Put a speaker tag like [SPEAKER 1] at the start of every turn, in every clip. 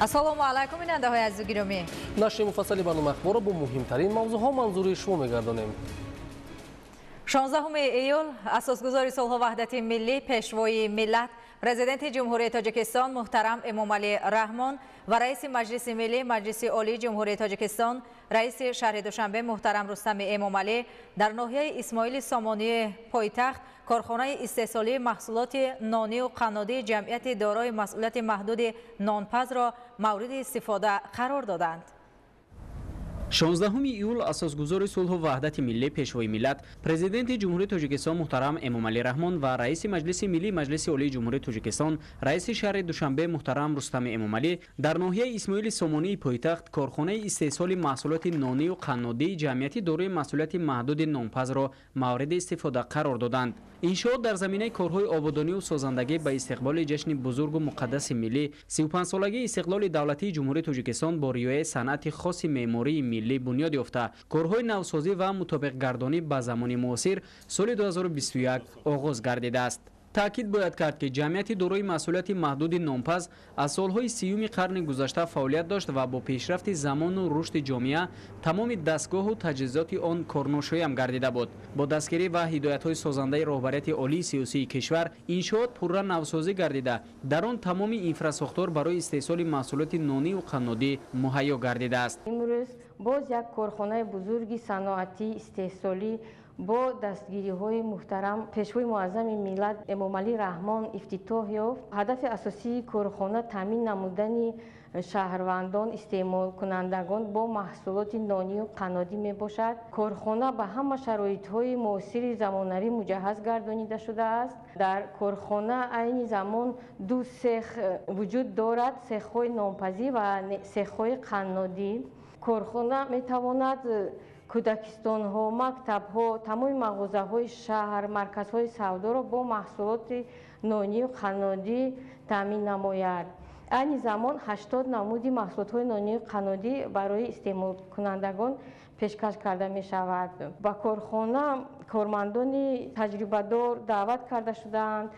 [SPEAKER 1] ассалому алайкум бинандаҳои азизу гиромӣ
[SPEAKER 2] нашри муфассали барнома ахборро бо муҳимтарин мавзӯъҳо манзури шумо мегардонем
[SPEAKER 1] 16 июл асосгузори сулҳу ваҳдати миллӣ пешвои миллат президенти ҷумҳурии тоҷикистон муҳтарам эмомалӣ раҳмон ва раиси маҷлиси миллӣ маҷлиси олии ҷумҳурии тоҷикистон раиси шаҳри душанбе муҳтарам рустами эмомалӣ дар ноҳияи исмоили сомонии пойтахт корхонаи истеҳсолии маҳсулоти нонию қаннодии ҷамъияти дорои масъулияти маҳдуди нонпазро мавриди истифода қарор доданд
[SPEAKER 3] 16 июл асосгузори сулҳу ваҳдати миллӣ пешвои миллат президенти ҷумҳурии тоҷикистон муҳтарам эмомалӣ раҳмон ва раиси маҷлиси миллии маҷлиси олии ҷумҳурии тоҷикистон раиси шаҳри душанбе муҳтарам рустами эмомалӣ дар ноҳияи исмоили сомонии пойтахт корхонаи истеҳсоли маҳсулоти нонию қаннодии ҷамъияти дорои масъулияти маҳдуди нонпазро мавриди истифода қарор доданд иншоот дар заминаи корҳои ободонию созандагӣ ба истиқболи ҷашни бузургу муқаддаси миллӣ. 35солагии истиқлоли давлатии ҷумҳурии тоҷикистон бо риояи санъати хоси меъмории миллӣ бунёд ёфта. Корҳои навсозӣ ва мутобиқгардонӣ ба замони муосир соли 2021 оғоз гардидааст таъкид бояд кард ки ҷамъияти дорои масъулияти маҳдуди нонпаз аз солҳои сиюми қарни гузашта фаъолият дошт ва бо пешрафти замону рушди ҷомеа тамоми дастгоҳу таҷҳизоти он корношоям гардида буд. Бо дастгирӣ ва ҳидоятҳои созандаи роҳбарияти олии сиёсии кишвар иншоот пурра навсозӣ гардида. Дар он тамоми инфрасохтор барои истеҳсоли маҳсулоти нонию қаннодӣ муҳайё гардидааст.
[SPEAKER 4] Имрӯз боз як корхонаи бузурги саноатӣ истеҳсолӣ бо дастгириҳои муҳтарам пешвои муаззами миллат эмомалӣ раҳмон ифтитоҳ ёфт. Ҳадафи асосии корхона таъмин намудани шаҳрвандон истеъмолкунандагон бо маҳсулоти нонию қаннодӣ мебошад. Корхона ба ҳама шароитҳои муосири замонавӣ муҷаҳҳаз гардонида шудааст. Дар корхона айни замон ду сех вуҷуд дорад сехҳои нонпазӣ ва сехҳои қаннодӣ. Корхона метавонад кӯдакистонҳо мактабҳо тамоми мағозаҳои шаҳр марказҳои савдоро бо маҳсулоти нонию қаннодӣ таъмин намояд. Айни замон ҳаштод намуди маҳсулотҳои нонию қаннодӣ барои истеъмолкунандагон пешкаш карда мешавад. Ба корхона кормандони таҷрибадор даъват карда шудаанд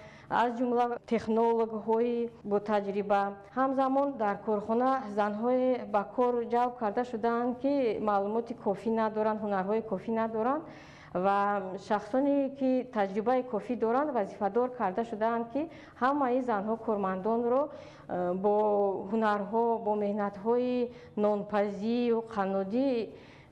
[SPEAKER 4] аз ҷумла технологҳои бо таҷриба. Ҳамзамон дар корхона занҳое ба кор ҷалб карда шудаанд ки маълумоти кофӣ надоранд ҳунарҳои кофӣ надоранд ва шахсоне ки таҷрибаи кофӣ доранд вазифадор карда шудаанд ки ҳамаи занҳо кормандонро э, бо ҳунарҳо бо меҳнатҳои нонпазию қаннодӣ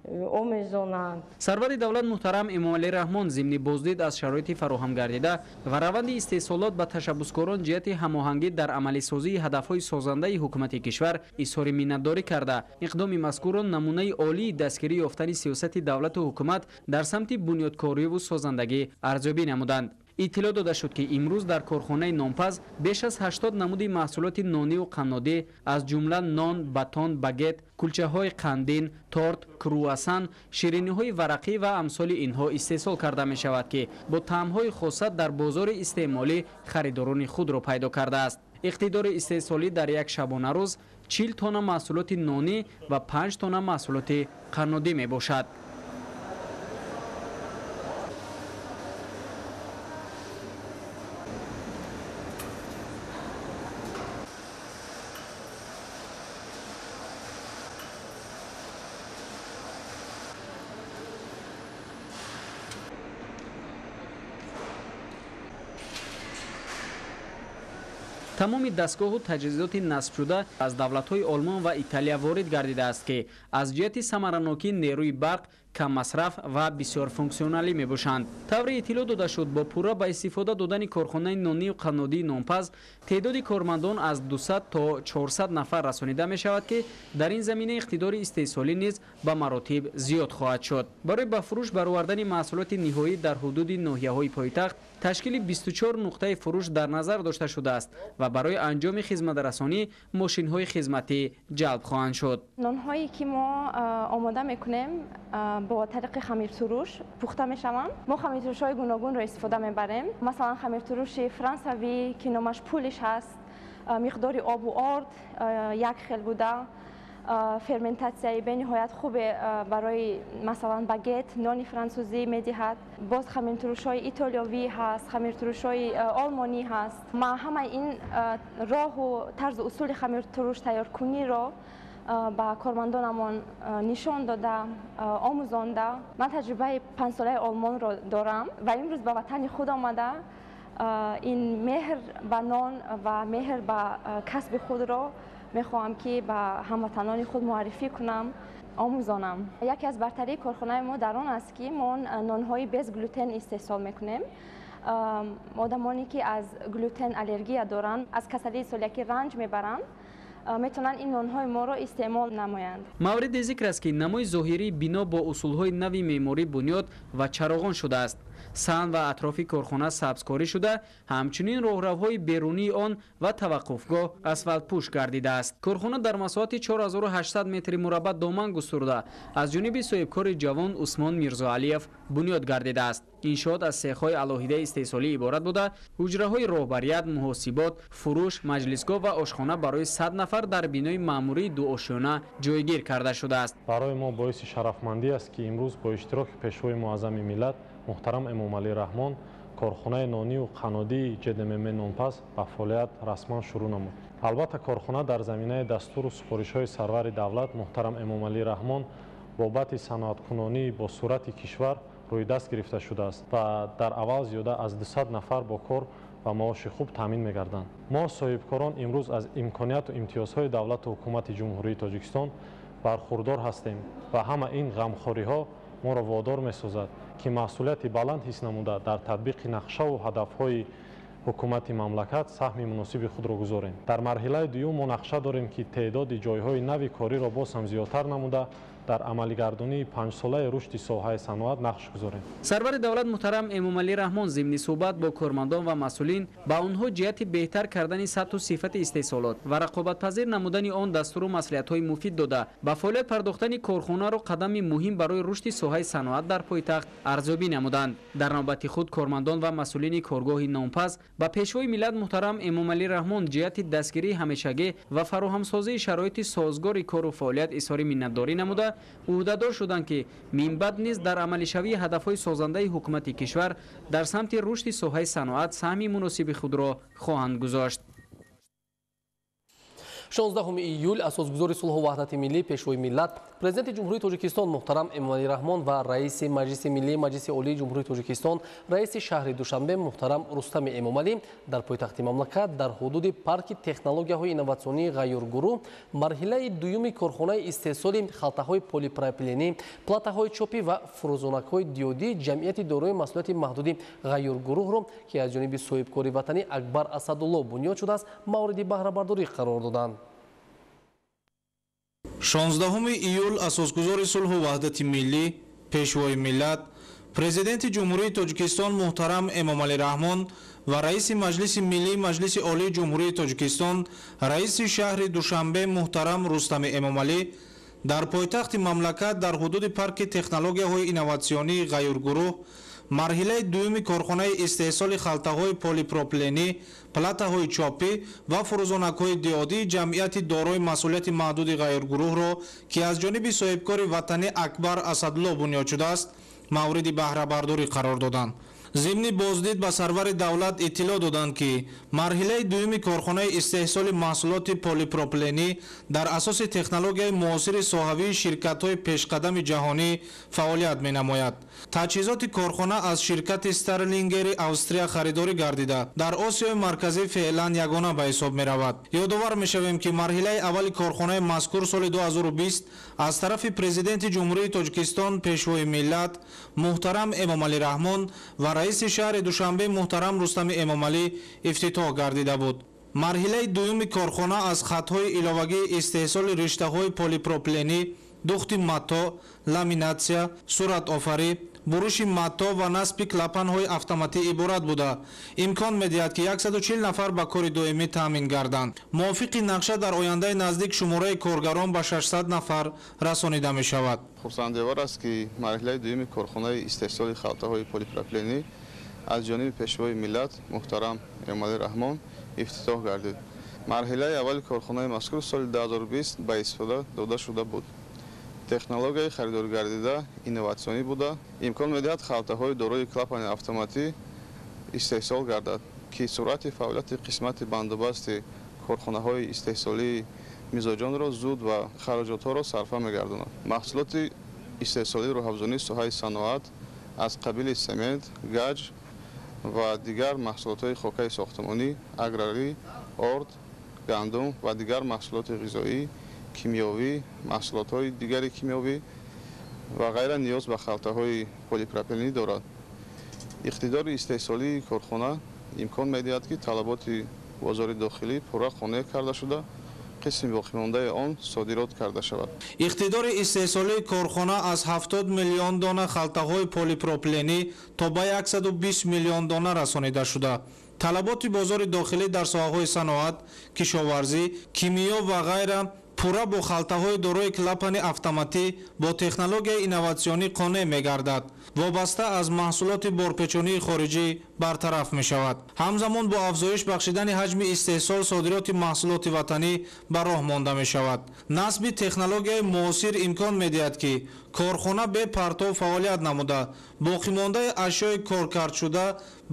[SPEAKER 4] омезонанд.
[SPEAKER 3] Сарвари давлат муҳтарам эмомалӣ раҳмон зимни боздид аз шароити фароҳам гардида ва раванди истеҳсолот ба ташаббускорон ҷиҳати ҳамоҳангӣ дар амалисозии ҳадафҳои созандаи ҳукумати кишвар изҳори миннатдорӣ карда. Иқдоми мазкурро намунаи олии дастгирӣ ёфтани сиёсати давлату ҳукумат дар самти бунёдкориву созандагӣ арзёбӣ намуданд иттилоъ дода шуд ки имрӯз дар корхонаи нонпаз беш аз 80 намуди маҳсулоти нонию қаннодӣ аз ҷумла нон батон багет кулчаҳои қандин торт круасан шириниҳои варақӣ ва амсоли инҳо истеҳсол карда мешавад ки бо таъмҳои хоса дар бозори истеъмолӣ харидорони худро пайдо кардааст. Иқтидори истеҳсолӣ дар як шабонарӯз чил тонна маҳсулоти нонӣ ва панҷ тонна маҳсулоти қаннодӣ мебошад тамоми дастгоҳу таҷҳизоти насбшуда аз давлатҳои олмон ва италия ворид гардидааст ки аз ҷиҳати самаранокӣ нерӯи барқ каммасраф ва бисёрфунксионалӣ мебошанд тавре иттилоъ дода шуд бо пурра ба истифода додани корхонаи нонию қаннодии нонпаз теъдоди кормандон аз 200 то 400 нафар расонида мешавад ки дар ин замина иқтидори истеҳсолӣ низ ба маротиб зиёд хоҳад шуд барои ба фурӯш баровардани маҳсулоти ниҳоӣ дар ҳудуди ноҳияҳои пойтахт ташкили 24 нуқтаи фурӯш дар назар дошта шудааст ва барои анҷоми хизматрасонӣ мошинҳои хизматӣ ҷалб хоҳанд шуд
[SPEAKER 5] нонҳое ки мо омода мекунем бо тариқи хамиртуруш пухта мешаванд мо хамиртурушҳои гуногунро истифода мебарем масалан хамиртуруши франсавӣ ки номаш пулиш ҳаст миқдори обу орд як хел буда ферментатсияи бениҳоят хубе барои масалан багет нони франсузӣ медиҳад боз хамиртурушҳои итолиёвӣ ҳаст хамиртурушҳои олмонӣ ҳаст ма ҳамаи ин роҳу тарзу усули хамиртуруш тайёркуниро ба кормандонамон нишон дода омӯзонда ман таҷрибаи панҷсолаи олмонро дорам ва имрӯз ба ватани худ омада ин меҳр ба нон ва меҳр ба касби худро мехоҳам ки ба ҳамватанони худ муаррифӣ кунам омӯзонам. Яке аз бартарии корхонаи мо дар он аст ки мо нонҳои без глютен истеҳсол мекунем. Одамоне ки аз глютен аллергия доранд аз касалии цолиякӣ ранҷ мебаранд метавонанд ин нонҳои моро истеъмол намоянд.
[SPEAKER 3] Мавриди зикр аст ки намои зоҳирӣ бино бо усулҳои нави меъморӣ бунёд ва чароғон шудааст саҳн ва атрофи корхона сабзкорӣ шуда ҳамчунин роҳравҳои берунии он ва таваққуфгоҳ асфалтпӯш гардидааст. Корхона дар масоҳати 4800 метри мурабба доман густурда. Аз ҷониби соҳибкори ҷавон усмон мирзоалиев бунёд гардидааст. Иншоот аз сехҳои алоҳидаи истеҳсолӣ иборат буда ҳуҷраҳои роҳбарият муҳосибот фурӯш маҷлисгоҳ ва ошхона барои сад нафар дар бинои маъмурии дуошёна ҷойгир карда шудааст.
[SPEAKER 6] Барои мо боиси шарафмандӣ аст ки имрӯз бо иштироки пешвои муаззами миллат муҳтарам эмомалӣ раҳмон корхонаи нонию қаннодии ҷдмм нонпас ба фаъолият расман шурӯъ намуд. Албатта корхона дар заминаи дастуру супоришҳои сарвари давлат муҳтарам эмомалӣ раҳмон бобати саноаткунонии бо суръати кишвар рӯйдаст гирифта шудааст ва дар аввал зиёда аз 200 нафар бо кор ва маоши хуб таъмин мегарданд. Мо соҳибкорон имрӯз аз имконияту имтиёзҳои давлату ҳукумати ҷумҳурии тоҷикистон бархурдор ҳастем ва ҳама ин ғамхориҳо моро водор месозад ки масъулияти баланд ҳис намуда дар татбиқи нақшаву ҳадафҳои ҳукумати мамлакат саҳми муносиби худро гузорем. Дар марҳилаи дуюм мо нақша дорем ки теъдоди ҷойҳои нави кориро боз ҳам зиёдтар намуда дар амалигардонии панҷсолаи рушди соҳаи саноат нақш гузорем.
[SPEAKER 3] Сарвари давлат муҳтарам эмомалӣ раҳмон зимни суҳбат бо кормандон ва масъулин ба онҳо ҷиҳати беҳтар кардани сатҳу сифати истеҳсолот ва рақобатпазир намудани он дастуру маслиҳатҳои муфид дода. Ба фаъолият пардохтани корхонаро қадами муҳим барои рушди соҳаи саноат дар пойтахт арзёбӣ намуданд. Дар навбати худ кормандон ва масъулини коргоҳи нонпас ба пешвои миллат муҳтарам эмомалӣ раҳмон ҷиҳати дастгирии ҳамешагӣ ва фароҳамсозии шароити созгори кору фаъолият изҳори миннатдорӣ намуда ӯҳдадор шуданд ки минбаъд низ дар амалишавии ҳадафҳои созандаи ҳукумати кишвар дар самти рушди соҳаи саноат саҳми муносиби худро хоҳанд гузошт
[SPEAKER 2] 16 июл асосгузори сулҳу ваҳдати миллӣ пешвои миллат президенти ҷумҳурии тоҷикистон муҳтарам эмомалӣ раҳмон ва раиси маҷлиси миллии маҷлиси олии ҷумҳурии тоҷикистон раиси шаҳри душанбе муҳтарам рустами эмомалӣ дар пойтахти мамлакат дар ҳудуди парки технологияҳои инноватсионии ғайюргурӯҳ марҳилаи дуюми корхонаи истеҳсоли халтаҳои полипропиленӣ платаҳои чопӣ ва фурӯзонакҳои диёдӣ ҷамъияти дорои масъулияти маҳдуди ғайюргурӯҳро ки аз ҷониби соҳибкори ватанӣ акбар асадулло бунёд шудааст мавриди баҳрабардорӣ қарор доданд
[SPEAKER 7] 16 июл асосгузори сулҳу ваҳдати миллӣ пешвои миллат президенти ҷумҳурии тоҷикистон муҳтарам эмомалӣ раҳмон ва раиси маҷлиси миллии маҷлиси олии ҷумҳурии тоҷикистон раиси шаҳри душанбе муҳтарам рустами эмомалӣ дар пойтахти мамлакат дар ҳудуди парки технологияҳои инноватсионии ғайюргурӯҳ марҳилаи дуюми корхонаи истеҳсоли халтаҳои полипропиленӣ платаҳои чопӣ ва фурӯзонакҳои диодии ҷамъияти дорои масъулияти маҳдуди ғайргурӯҳро ки аз ҷониби соҳибкори ватанӣ акбар асадулло бунёд шудааст мавриди баҳрабардорӣ қарор доданд зимни боздид ба сарвари давлат иттилоъ доданд ки марҳилаи дуюми корхонаи истеҳсоли маҳсулоти полипропиленӣ дар асоси технологияи муосири соҳавии ширкатҳои пешқадами ҷаҳонӣ фаъолият менамояд. Таҷҳизоти корхона аз ширкати старлингери австрия харидорӣ гардида. Дар осиёи марказӣ феълан ягона ба ҳисоб меравад. Ёдовар мешавем ки марҳилаи аввали корхонаи мазкур соли 2020 аз тарафи президенти ҷумҳурии тоҷикистон пешвои миллат муҳтарам эмомалӣ раҳмон ва раиси шаҳри душанбе муҳтарам рустами эмомалӣ ифтитоҳ гардида буд марҳилаи дуюми корхона аз хатҳои иловагии истеҳсоли риштаҳои полипропиленӣ духти матто ламинатсия суратофарӣ буруши матто ва насби клапанҳои автоматӣ иборат буда имкон медиҳад ки 140 нафар ба кори доимӣ таъмин гарданд мувофиқи нақша дар ояндаи наздик шумораи коргарон ба 600 нафар расонида мешавад
[SPEAKER 8] хурсандевар аст ки марҳилаи дуюми корхонаи истеҳсоли халтаҳои полипропиленӣ аз ҷониби пешвои миллат муҳтарам эмомалӣ раҳмон ифтитоҳ гардид марҳилаи аввали корхонаи мазкур соли 2020 ба истифода дода шуда буд технологияи харидоргардида инноватсионӣ буда. Имкон медиҳад халтаҳои дорои клапани автоматӣ истеҳсол гардад ки суръати фаъолияти қисмати бандобасти корхонаҳои истеҳсолии мизоҷонро зуд ва хароҷотҳоро сарфа мегардонад. Маҳсулоти истеҳсолии роҳафзонии соҳаи саноат аз қабили семент гаҷ ва дигар маҳсулотҳои хокаи сохтмонӣ аграрӣ орд гандум ва дигар маҳсулоти ғизоӣ кимиёвӣ маҳсулотҳои дигари кимиёвӣ ва ғайра ниёз ба халтаҳои полипропиленӣ дорад. Иқтидори истеҳсолии корхона имкон медиҳад ки талаботи бозори дохилӣ пурра қонеъ карда шуда қисми боқимондаи он содирот карда шавад. Иқтидори истеҳсолии корхона аз 70 миллион дона халтаҳои полипропиленӣ то ба 120 миллион дона расонида шуда. Талаботи бозори дохилӣ дар соҳаҳои саноат кишоварзӣ кимиё ва ғайра пурра бо халтаҳои дорои клапани автоматӣ бо технологияи инноватсионӣ қонеъ мегардад. вобаста аз маҳсулоти борпечонии хориҷӣ бартараф мешавад. Ҳамзамон бо афзоиш бахшидани ҳаҷми истеҳсол содироти маҳсулоти ватанӣ ба роҳ монда мешавад. Насби технологияи муосир имкон медиҳад ки корхона бе партов фаъолият намуда. Боқимондаи ашёи коркардшуда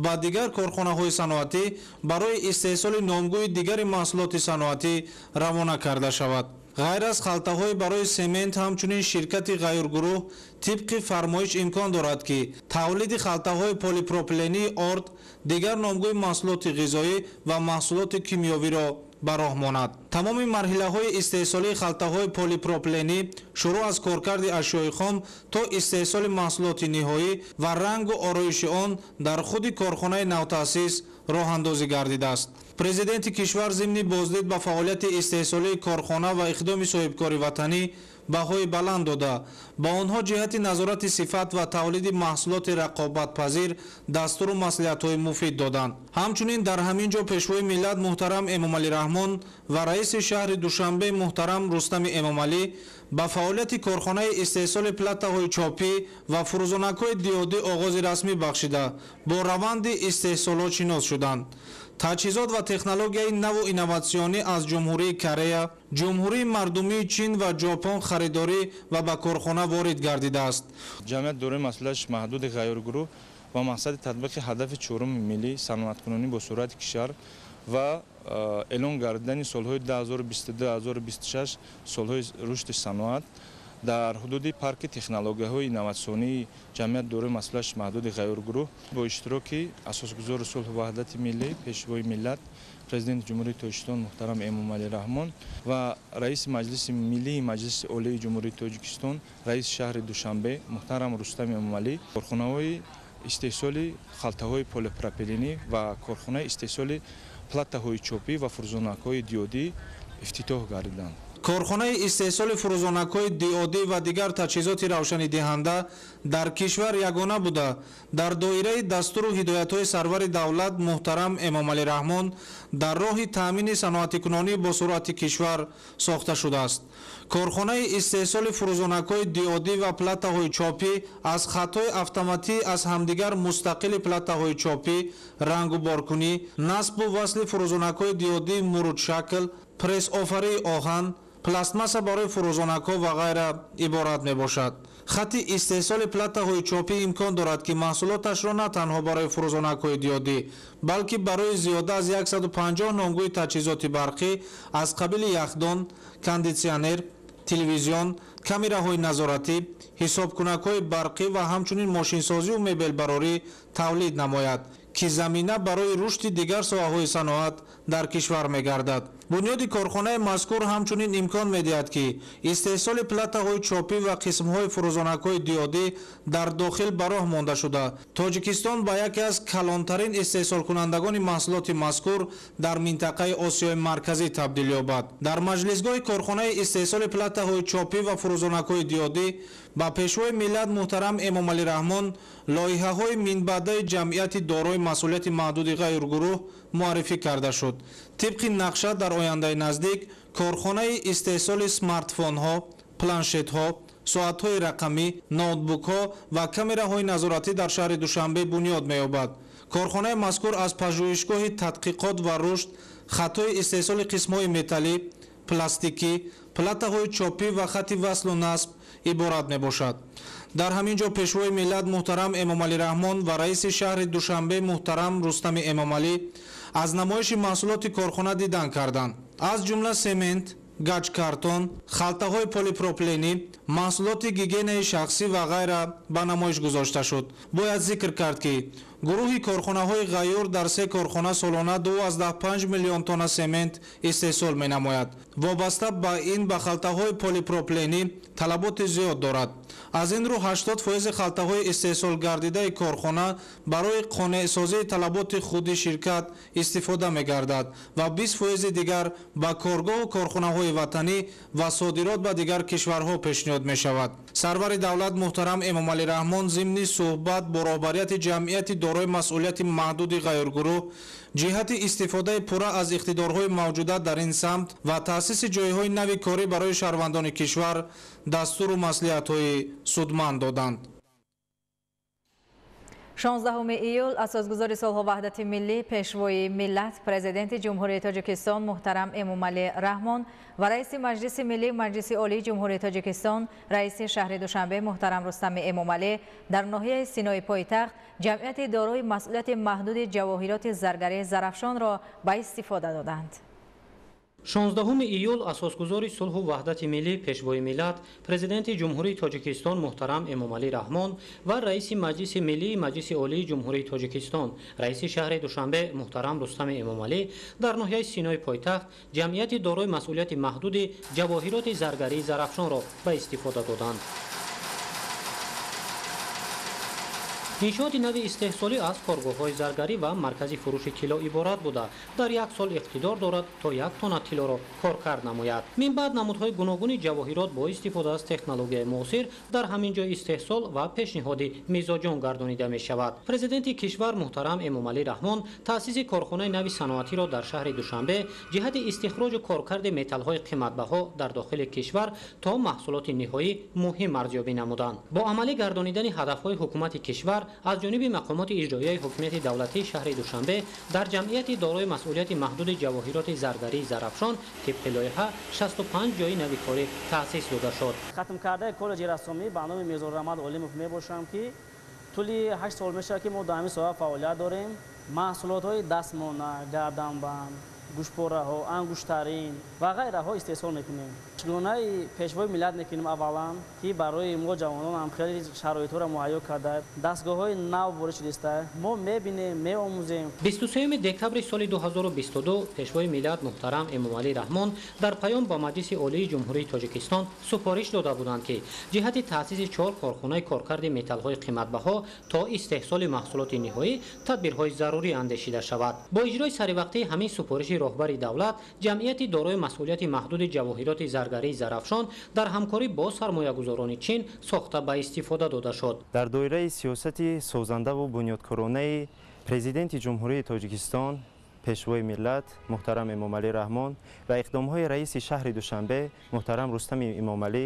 [SPEAKER 8] ба дигар корхонаҳои саноатӣ барои истеҳсоли номгӯи дигари маҳсулоти саноатӣ равона карда шавад. Ғайр аз халтаҳое барои семент ҳамчунин ширкати ғайргурӯҳ тибқи фармоиш имкон дорад ки тавлиди халтаҳои полипропилении орд дигар номгӯи маҳсулоти ғизоӣ ва маҳсулоти кимиёвиро ба роҳ монад. Тамоми марҳилаҳои истеҳсолии халтаҳои полипропиленӣ шурӯъ аз коркарди ашёи хом то истеҳсоли маҳсулоти ниҳоӣ ва рангу ороиши он дар худи корхонаи навтаъсис роҳандозӣ гардидааст. Президенти кишвар зимни боздид ба фаъолияти истеҳсолии корхона ва иқдоми соҳибкори ватанӣ баҳои баланд дода. Ба онҳо ҷиҳати назорати сифат ва тавлиди маҳсулоти рақобатпазир дастуру маслиҳатҳои муфид доданд. Ҳамчунин дар ҳамин ҷо пешвои миллат муҳтарам эмомалираҳмон ва раиси шаҳри душанбе муҳтарам рустами эмомалӣ ба фаъолияти корхонаи истеҳсоли платаҳои чопӣ ва фурӯзонакҳои диёдӣ оғози расмӣ бахшида бо раванди истеҳсолот шинос шуданд таҷҳизот ва технологияи наву инноватсионӣ аз ҷумҳурии корея ҷумҳурии мардумии чин ва ҷопон харидорӣ ва ба корхона ворид гардидааст.
[SPEAKER 9] Ҷамъият дорои масъулияти маҳдуди ғайргурӯҳ ба мақсади татбиқи ҳадафи чоруми миллии саноаткунонӣ бо суръати кишвар ва эълон гардидани солҳои 2022-2026 солҳои рушди саноат дар ҳудуди парки технологияҳои инноватсионии ҷамъият дорои масъулияти маҳдуди ғайргурӯҳ бо иштироки асосгузори сулҳу ваҳдати миллӣ пешвои миллат президенти ҷумҳурии тоҷикистон муҳтарам эмомалӣ раҳмон ва раиси маҷлиси миллии маҷлиси олии ҷумҳурии тоҷикистон раиси шаҳри душанбе муҳтарам рустам эмомалӣ корхонаҳои истеҳсоли халтаҳои полипропиленӣ ва корхонаи истеҳсоли платаҳои чопӣ ва фурӯзонакҳои диёдӣ ифтитоҳ гардиданд
[SPEAKER 7] корхонаи истеҳсоли фурӯзонакҳои диодӣ ва дигар таҷҳизоти равшанидиҳанда дар кишвар ягона буда. Дар доираи дастуру ҳидоятҳои сарвари давлат муҳтарам эмомалираҳмон дар роҳи таъмини саноатикунонӣ бо суръати кишвар сохта шудааст. Корхонаи истеҳсоли фурӯзонакҳои диодӣ ва платаҳои чопӣ аз хатҳои автоматӣ аз ҳамдигар мустақили платаҳои чопӣ рангу боркунӣ насбу васли фурӯзонакҳои диодии мурудшакл прессофарии оҳан пластмасса барои фурӯзонакҳо ва ғайра иборат мебошад. Хати истеҳсоли платаҳои чопӣ имкон дорад ки маҳсулоташро на танҳо барои фурӯзонакҳои диёдӣ балки барои зиёда аз 150 номгӯи таҷҳизоти барқӣ аз қабили яхдон кондитсионер телевизион камераҳои назоратӣ ҳисобкунакҳои барқӣ ва ҳамчунин мошинсозию мебелбарорӣ тавлид намояд ки замина барои рушди дигар соҳаҳои саноат дар кишвар мегардад. Бунёди корхонаи мазкур ҳамчунин имкон медиҳад ки истеҳсоли платаҳои чопӣ ва қисмҳои фурӯзонакҳои диёдӣ дар дохил ба роҳ монда шуда. Тоҷикистон ба яке аз калонтарин истеҳсолкунандагони маҳсулоти мазкур дар минтақаи осиёи марказӣ табдил ёбад. Дар маҷлисгоҳи корхонаи истеҳсоли платаҳои чопӣ ва фурӯзонакҳои диёдӣ ба пешвои миллат муҳтарам эмомалираҳмон лоиҳаҳои минбаъдаи ҷамъияти дорои масъулияти маҳдуди ғайргурӯҳ муаррифӣ карда шуд. Тибқи нақша дар ояндаи наздик корхонаи истеҳсоли смартфонҳо планшетҳо соатҳои рақамӣ ноутбукҳо ва камераҳои назоратӣ дар шаҳри душанбе бунёд меёбад. Корхонаи мазкур аз пажӯҳишгоҳи тадқиқот ва рушд хаттҳои истеҳсоли қисмҳои металлӣ пластикӣ платаҳои чопӣ ва хатти васлу насб иборат мебошад. Дар ҳамин ҷо пешвои миллат муҳтарам эмомалӣ раҳмон ва раиси шаҳри душанбе муҳтарам рустами эмомалӣ аз намоиши маҳсулоти корхона дидан карданд. Аз ҷумла семент гаҷ картон халтаҳои полипропленӣ маҳсулоти гигиенаи шахсӣ ва ғайра ба намоиш гузошта шуд. Бояд зикр кард ки гурӯҳи корхонаҳои ғайюр дар се корхона солона 25 миллион тонна семент истеҳсол менамояд вобаста ба ин ба халтаҳои полипропленӣ талаботи зиёд дорад аз ин рӯ 80 фоизи халтаҳои истеҳсол гардидаи корхона барои қонеъсозии талаботи худи ширкат истифода мегардад ва 20 фоизи дигар ба коргоҳу корхонаҳои ватанӣ ва содирот ба дигар кишварҳо пешниҳод мешавад сарвари давлат муҳтарам эмомалӣ раҳмон зимни суҳбат бо роҳбарияти ҷамъияти дорои масъулияти маҳдуди ғайргурӯҳ ҷиҳати истифодаи пурра аз иқтидорҳои мавҷуда дар ин самт ва таъсиси ҷойҳои нави корӣ барои шаҳрвандони кишвар дастуру маслиҳатҳои судманд доданд
[SPEAKER 1] 16 июл асосгузори сулҳу ваҳдати миллӣ пешвои миллат президенти ҷумҳурии тоҷикистон муҳтарам эмомалӣ раҳмон ва раиси маҷлиси миллии маҷлиси олии ҷумҳурии тоҷикистон раиси шаҳри душанбе муҳтарам рустами эмомалӣ дар ноҳияи синои пойтахт ҷамъияти дорои масъулияти маҳдуди ҷавоҳироти заргарӣ зарафшонро ба истифода доданд
[SPEAKER 10] 16 июл асосгузори сулҳу ваҳдати миллӣ пешвои миллат президенти ҷумҳурии тоҷикистон муҳтарам эмомалӣ раҳмон ва раиси маҷлиси миллии маҷлиси олии ҷумҳурии тоҷикистон. Раиси шаҳри душанбе муҳтарам рустами эмомалӣ дар ноҳияи синои пойтахт ҷамъияти дорои масъулияти маҳдуди ҷавоҳироти заргарии зарафшонро ба истифода доданд иншооти нави истеҳсолӣ аз коргоҳҳои заргарӣ ва маркази фурӯши тилло иборат буда. Дар як сол иқтидор дорад то як тонна тиллоро коркард намояд. Минбаъд намудҳои гуногуни ҷавоҳирот бо истифода аз технологияи муосир дар ҳамин ҷо истеҳсол ва пешниҳоди мизоҷон гардонида мешавад. Президенти кишвар муҳтарам эмомалӣ раҳмон таъсиси корхонаи нави саноатиро дар шаҳри душанбе ҷиҳати истихроҷу коркарди металлҳои қиматбаҳо дар дохили кишвар то маҳсулоти ниҳоӣ муҳим арзёбӣ намуданд. Бо амалӣ гардонидани ҳадафҳои ҳукумати кишвар аз ҷониби мақомоти иҷроияи ҳокимияти давлатии шаҳри душанбе дар ҷамъияти дорои масъулияти маҳдуди ҷавоҳироти заргарии зарафшон тибқи лоиҳа 65 ҷойи навикорӣ таъсис дода шуд
[SPEAKER 11] хатмкардаи коллеҷи рассомӣ ба номи мезоррамад олимов мебошам ки тӯли ҳашт сол мешавад ки мо дар ҳамин соҳа фаъолият дорем. Маҳсулотҳои дастмона гарданбанд гӯшпораҳо ангуштарин ва ғайраҳо истеҳсол мекунем. Гунаи пешвои миллат мекунем аввалан ки барои мо ҷавононам хеле шароитҳоро муҳайё карда дастгоҳҳои нав ворид шудиста мо мебинем меомӯзем.
[SPEAKER 10] 23 декабри соли 2022 пешвои миллат муҳтарам эмомалӣ раҳмон дар паём ба маҷлиси олии ҷумҳурии тоҷикистон супориш дода буданд ки ҷиҳати таъсиси чор корхонаи коркарди металлҳои қиматбаҳо то истеҳсоли маҳсулоти ниҳоӣ тадбирҳои зарурӣ андешида шавад. Бо иҷрои саривақтии ҳамин супориши роҳбари давлат ҷамъияти дорои масъулияти маҳдуди ҷавоҳироти заргарии зарафшон дар ҳамкорӣ бо сармоягузорони чин сохта ба истифода дода шуд
[SPEAKER 12] дар доираи сиёсати созандаву бунёдкоронаи президенти ҷумҳурии тоҷикистон пешвои миллат муҳтарам эмомалӣ раҳмон ва иқдомҳои раиси шаҳри душанбе муҳтарам рустами эмомалӣ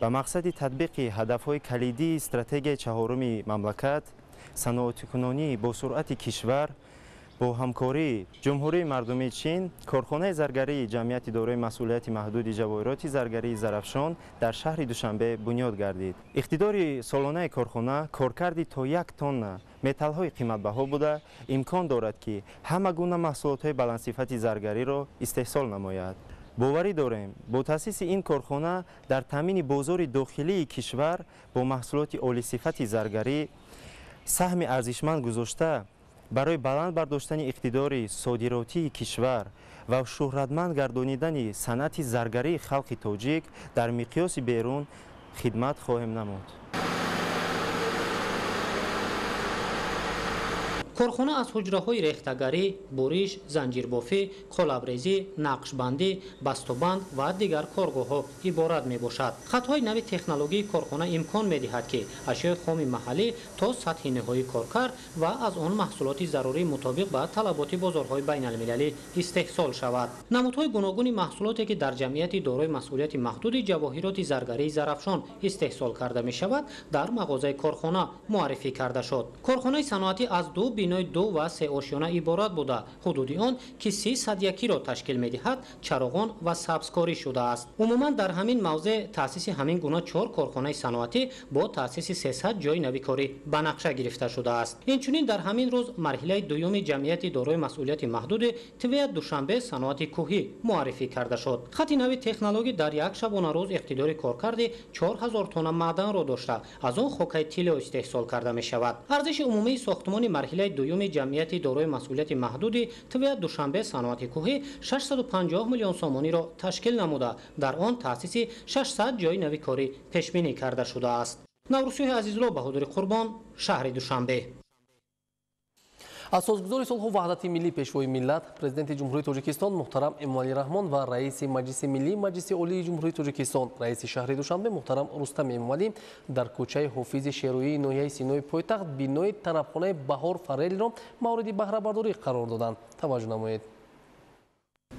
[SPEAKER 12] ба мақсади татбиқи ҳадафҳои калидии стратегияи чаҳоруми мамлакат саноатикунонӣ босуръати кишвар бо ҳамкории ҷумҳурии мардумии чин корхонаи заргарии ҷамъияти дорои масъулияти маҳдуди ҷавоҳироти заргарии зарафшон дар шаҳри душанбе бунёд гардид иқтидори солонаи корхона коркарди то як тонна металлҳои қиматбаҳо буда имкон дорад ки ҳама гуна маҳсулотҳои баландсифати заргариро истеҳсол намояд боварӣ дорем бо таъсиси ин корхона дар таъмини бозори дохилии кишвар бо маҳсулоти олисифати заргарӣ саҳми арзишманд гузошта барои баланд бардоштани иқтидори содиротии кишвар ва шӯҳратманд гардонидани санъати заргарии халқи тоҷик дар миқёси берун хидмат хоҳем намуд
[SPEAKER 10] корхона аз ҳуҷраҳои рехтагарӣ буриш занҷирбофӣ қолабрезӣ нақшбандӣ бастобанд ва дигар коргоҳҳо иборат мебошад. Хатҳои нави технологии корхона имкон медиҳад ки ашёи хоми маҳаллӣ то сатҳи ниҳоии коркар ва аз он маҳсулоти зарурӣ мутобиқ ба талаботи бозорҳои байналмилалӣ истеҳсол шавад. Намудҳои гуногуни маҳсулоте ки дар ҷамъияти дорои масъулияти маҳдуди ҷавоҳироти заргарии зарафшон истеҳсол карда мешавад дар мағозаи корхона муаррифӣ карда шуд. Корхонаи саноатӣ аз ду бин бинои ду ва сеошёна иборат буда. Ҳудуди он ки си садякиро ташкил медиҳад чароғон ва сабзкорӣ шудааст. Умуман дар ҳамин мавзеъ таъсиси ҳамин гуна чор корхонаи саноатӣ бо таъсиси сесад ҷойи навикорӣ ба нақша гирифта шудааст. Инчунин дар ҳамин рӯз марҳилаи дуюми ҷамъияти дорои масъулияти маҳдуди твият душанбе саноати кӯҳӣ муаррифӣ карда шуд. Хати нави технологӣ дар як шабонарӯз иқтидори коркарди 4000 тонна маъданро дошта. Аз он хокаи тилло истеҳсол карда мешавад. Арзиши умумии сохтмони марҳилаи дуюми ҷамъияти дорои масъулияти маҳдуди твият душанбе саноати кӯҳӣ 650 миллион сомониро ташкил намуда дар он таъсиси 600 ҷойи навикорӣ пешбинӣ карда шудааст наврусиҳои азизло баҳодури қурбон шаҳри душанбе
[SPEAKER 2] асосгузори сулҳу ваҳдати миллӣ пешвои миллат президенти ҷумҳурии тоҷикистон муҳтарам эмомалӣ раҳмон ва раиси маҷлиси миллии маҷлиси олии ҷумҳурии тоҷикистон. Раиси шаҳри душанбе муҳтарам рустами эмомалӣ дар кӯчаи ҳофизи шерӯии ноҳияи синои пойтахт бинои тарабхонаи баҳор фарелиро мавриди баҳрабардорӣ қарор доданд. Таваҷҷӯҳ намоед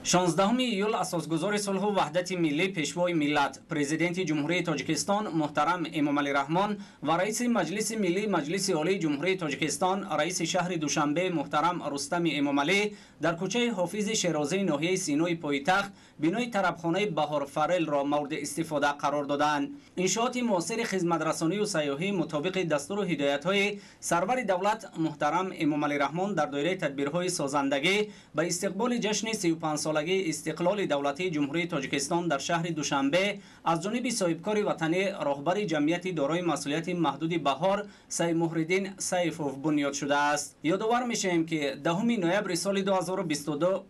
[SPEAKER 13] 16 июл асосгузори сулҳу ваҳдати миллӣ пешвои миллат президенти ҷумҳурии тоҷикистон муҳтарам эмомалӣ раҳмон ва раиси маҷлиси миллии маҷлиси олии ҷумҳурии тоҷикистон раиси шаҳри душанбе муҳтарам рустами эмомалӣ дар кӯчаи ҳофизи шерозии ноҳияи синои пойтахт бинои тарабхонаи баҳорфарелро мавриди истифода қарор доданд иншооти муосири хизматрасонию сайёҳӣ мутобиқи дастуру ҳидоятҳои сарвари давлат муҳтарам эмомалӣ раҳмон дар доираи тадбирҳои созандагӣ ба истиқболи ҷашни 35 солагии истиқлоли давлатии ҷумҳурии тоҷикистон дар шаҳри душанбе аз ҷониби соҳибкори ватанӣ роҳбари ҷамъияти дорои масъулияти маҳдуди баҳор саймуҳриддин саифов бунёд шудааст ёдовар мешавем ки 10 ноябри соли 2022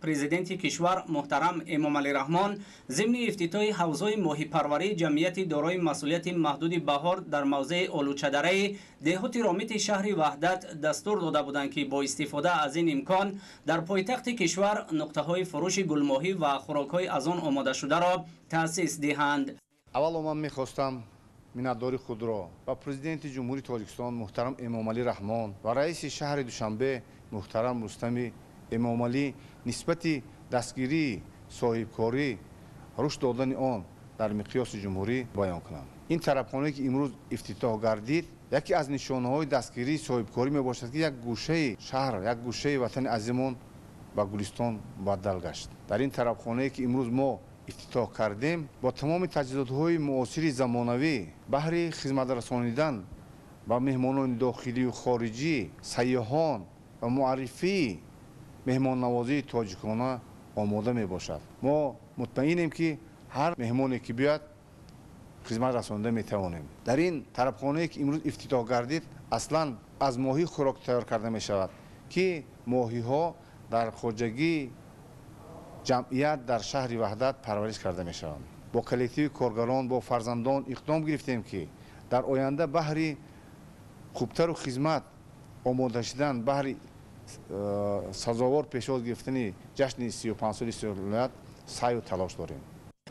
[SPEAKER 13] президенти кишвар муҳтарам эмомалӣ раҳмон зимни ифтитоҳи ҳавзҳои моҳипарварии ҷамъияти дорои масъулияти маҳдуди баҳор дар мавзеи олучадараи деҳоти ромити шаҳри ваҳдат дастур дода буданд ки бо истифода аз ин имкон дар пойтахти кишвар нуқтаҳои фурӯши гулмоҳӣ ва хӯрокҳои аз он омодашударо таъсис диҳанд
[SPEAKER 14] аввало ман мехостам миннатдори худро ба президенти ҷумҳурии тоҷикистон муҳтарам эмомалӣ раҳмон ва раиси шаҳри душанбе муҳтарам рустами эмомалӣ нисбати дастгирии соҳибкорӣ рушд додани он дар миқёси ҷумҳурӣ баён кунам ин тарабхонае ки имрӯз ифтитоҳ гардид яке аз нишонаҳои дастгирии соҳибкорӣ мебошад ки як гӯшаи шаҳр як гӯшаи ватани азимон ба гулистон мубаддал гашт. Дар ин тарабхонае ки имрӯз мо ифтитоҳ кардем бо тамоми таҷҳизотҳои муосири замонавӣ баҳри хизматрасонидан ба меҳмонони дохилию хориҷӣ сайёҳон ва муаррифии меҳмоннавозии тоҷикона омода мебошад. Мо мутмаинем ки ҳар меҳмоне ки биёяд хизмат расонида метавонем. Дар ин тарабхонае ки имрӯз ифтитоҳ гардид аслан аз моҳӣ хӯрок тайёр карда мешавад ки моҳиҳо дар хоҷагии ҷамъият дар шаҳри ваҳдат парвариш карда мешаванд. Бо коллективи коргарон бо фарзандон иқдом гирифтем ки дар оянда баҳри хубтару хизмат омода шудан баҳри سازوار پیشواز گرفتن جشن 35 سال سرولت سعی و تلاش داریم.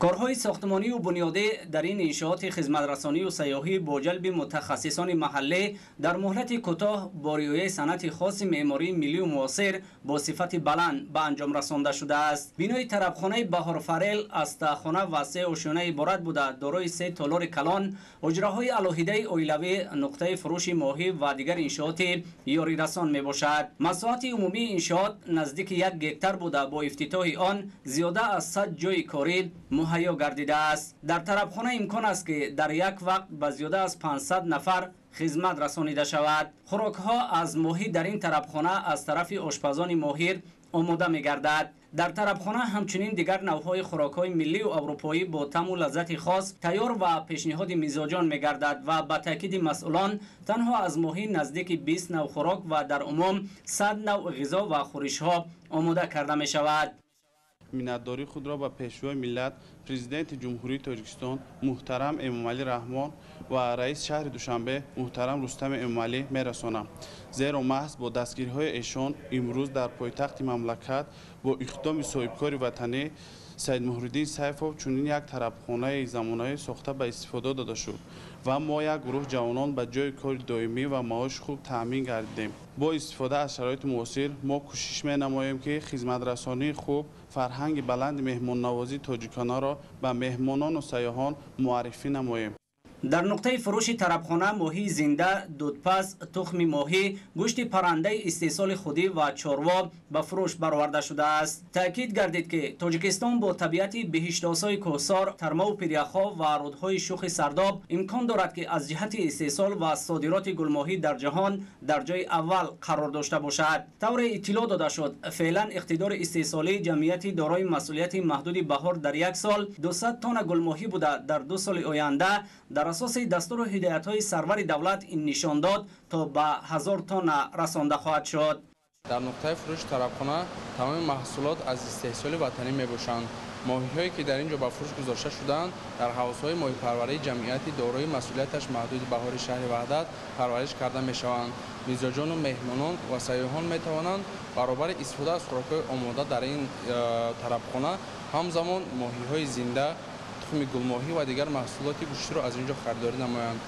[SPEAKER 14] Гирифтани ҷашни сию панҷсоли солият саю талош дорем
[SPEAKER 13] корҳои сохтмонию бунёдӣ дар ин иншооти хизматрасонию сайёҳӣ бо ҷалби мутахассисони маҳаллӣ дар муҳлати кӯтоҳ бо риояи санъати хоси меъмории миллию муосир бо сифати баланд ба анҷом расонда шудааст бинои тарабхонаи баҳорфарел аз таъхона ва се ошёна иборат буда дорои се толори калон ҳуҷраҳои алоҳидаи оилавӣ нуқтаи фурӯши моҳӣ ва дигар иншооти ёрирасон мебошад масоати умумии иншоот наздики як гектар буда бо ифтитоҳи он зиёда аз сад ҷойи корӣ муҳайё гардидааст дар тарабхона имкон аст ки дар як вақт ба зиёда аз 500 нафар хизмат расонида шавад хӯрокҳо аз моҳӣ дар ин тарабхона аз тарафи ошпазони моҳир омода мегардад дар тарабхона ҳамчунин дигар навъҳои хӯрокҳои миллию аврупоӣ бо таму лаззати хос тайёр ва пешниҳоди мизоҷон мегардад ва ба таъкиди масъулон танҳо аз моҳӣ наздики бист навъ хӯрок ва дар умум сад навъ ғизо ва хӯришҳо омода карда мешавад
[SPEAKER 15] миннатдории худро ба пешвои миллат президенти ҷумҳурии тоҷикистон муҳтарам эмомалӣ раҳмон ва раиси шаҳри душанбе муҳтарам рустами эмомалӣ мерасонам зеро маҳз бо дастгириҳои эшон имрӯз дар пойтахти мамлакат бо иқдоми соҳибкори ватанӣ саидмуҳриддин сайфов чунин як тарабхонаи замонавӣ сохта ба истифода дода шуд ва мо як гурӯҳ ҷавонон ба ҷои кори доимӣ ва маоши хуб таъмин гардидем бо истифода аз шароити муосир мо кӯшиш менамоем ки хизматрасонии хуб фарҳанги баланди меҳмоннавозии тоҷиконаро ба меҳмонону сайёҳон муаррифӣ намоем
[SPEAKER 13] дар нуқтаи фурӯши тарабхона моҳии зинда дудпаз тухми моҳӣ гӯшти паррандаи истеҳсоли худӣ ва чорво ба фурӯш бароварда шудааст. Таъкид гардид ки тоҷикистон бо табиати биҳиштосои кӯҳсор тармаву пиряхҳо ва рудҳои шухи сардоб имкон дорад ки аз ҷиҳати истеҳсол ва содироти гулмоҳӣ дар ҷаҳон дар ҷойи аввал қарор дошта бошад. Тавре иттилоъ дода шуд. Феълан иқтидори истеҳсолии ҷамъияти дорои масъулияти маҳдуди баҳор дар як сол 200 тонна гулмоҳӣ буда дар ду соли оянда дар асоси дастуру ҳидоятҳои сарвари давлат ин нишон дод то ба ҳазор тонна расонда хоҳад шуд.
[SPEAKER 15] Дар нуқтаи фурӯши тарабхона тамоми маҳсулот аз истеҳсоли ватанӣ мебошанд. Моҳиҳое ки дар ин ҷо ба фурӯш гузошта шуданд дар ҳавзҳои моҳипарварии ҷамъияти дорои масъулияташ маҳдуди баҳори шаҳри ваҳдат парвариш карда мешаванд. Мизоҷону меҳмонон ва сайёҳон метавонанд баробари истифода аз хӯрокҳои омода дар ин э, тарабхона. Ҳамзамон моҳиҳои зинда тухми гулмоҳӣ ва дигар маҳсулоти гӯштиро аз ин ҷо харидорӣ намоянд.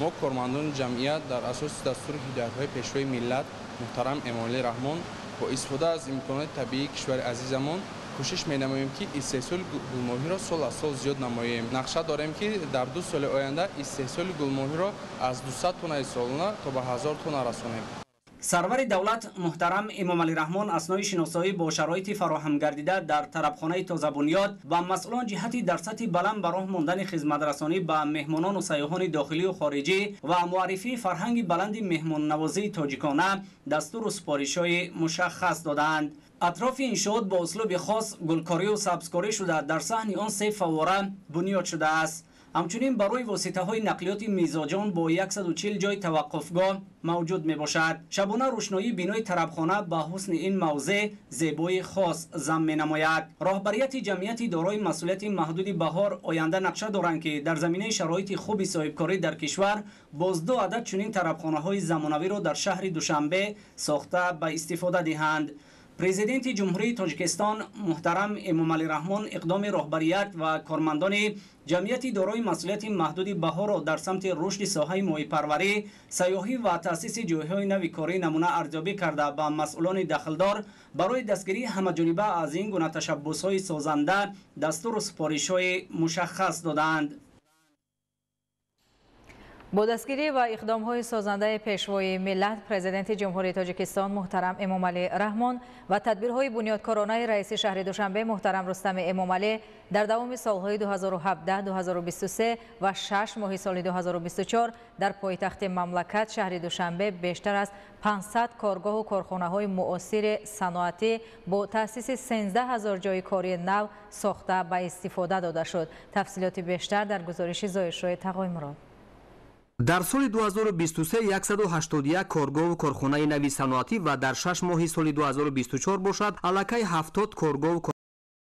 [SPEAKER 15] Мо кормандони ҷамъият дар асоси дастури ҳидоятҳои пешвои миллат муҳтарам эмомалӣ раҳмон бо истифода аз имконоти табиии кишвари азизамон кӯшиш менамоем ки истеҳсоли гулмоҳиро сол аз сол зиёд намоем. Нақша дорем ки дар ду соли оянда истеҳсоли гулмоҳиро аз 200 тоннаи солона то ба 1000 тонна расонем
[SPEAKER 13] сарвари давлат муҳтарам эмомалӣ раҳмон аснои шиносоӣ бо шароити фароҳамгардида дар тарабхонаи тозабунёд ба масъулон ҷиҳати дар сатҳи баланд ба роҳ мондани хизматрасонӣ ба меҳмонону сайёҳони дохилию хориҷӣ ва муаррифии фарҳанги баланди меҳмоннавозии тоҷикона дастуру супоришҳои мушаххас доданд атрофи иншоот бо услуби хос гулкорию сабзкорӣ шуда дар саҳни он се фаввора бунёд шудааст ҳамчунин барои воситаҳои нақлиёти мизоҷон бо 140 ҷои таваққуфгоҳ мавҷуд мебошад. Шабона рӯшноии бинои тарабхона ба ҳусни ин мавзеъ зебоии хос зам менамояд. Роҳбарияти ҷамъияти дорои масъулияти маҳдуди баҳор оянда нақша доранд ки дар заминаи шароити хуби соҳибкорӣ дар кишвар боз ду адад чунин тарабхонаҳои замонавиро дар шаҳри душанбе сохта ба истифода диҳанд. Президенти ҷумҳурии тоҷикистон муҳтарам эмомалӣ раҳмон иқдоми роҳбарият ва кормандони ҷамъияти дорои масъулияти маҳдуди баҳоро дар самти рушди соҳаи моҳипарварӣ сайёҳӣ ва таъсиси ҷойҳои нави корӣ намуна арзёбӣ карда ба масъулони дахлдор барои дастгирии ҳамаҷониба аз ин гуна ташаббусҳои созанда дастуру супоришҳои мушаххас доданд
[SPEAKER 1] бо дастгирӣ ва иқдомҳои созандаи пешвои миллат президенти ҷумҳурии тоҷикистон муҳтарам эмомалӣ раҳмон ва тадбирҳои бунёдкоронаи раиси шаҳри душанбе муҳтарам рустами эмомалӣ дар давоми солҳои 2017-2023 ва шаш моҳи соли 2024 дар пойтахти мамлакат шаҳри душанбе бештар аз 500 коргоҳу корхонаҳои муосири саноатӣ бо таъсиси 13 ҳазор ҷойи кории нав сохта ба истифода дода шуд. Тафсилоти бештар дар гузориши зоишрои тағоймурод
[SPEAKER 16] дар соли 2023 181 коргоҳу корхонаи нави саноатӣ ва дар шаш моҳи соли 2024 бошад аллакай 70 коргоҳу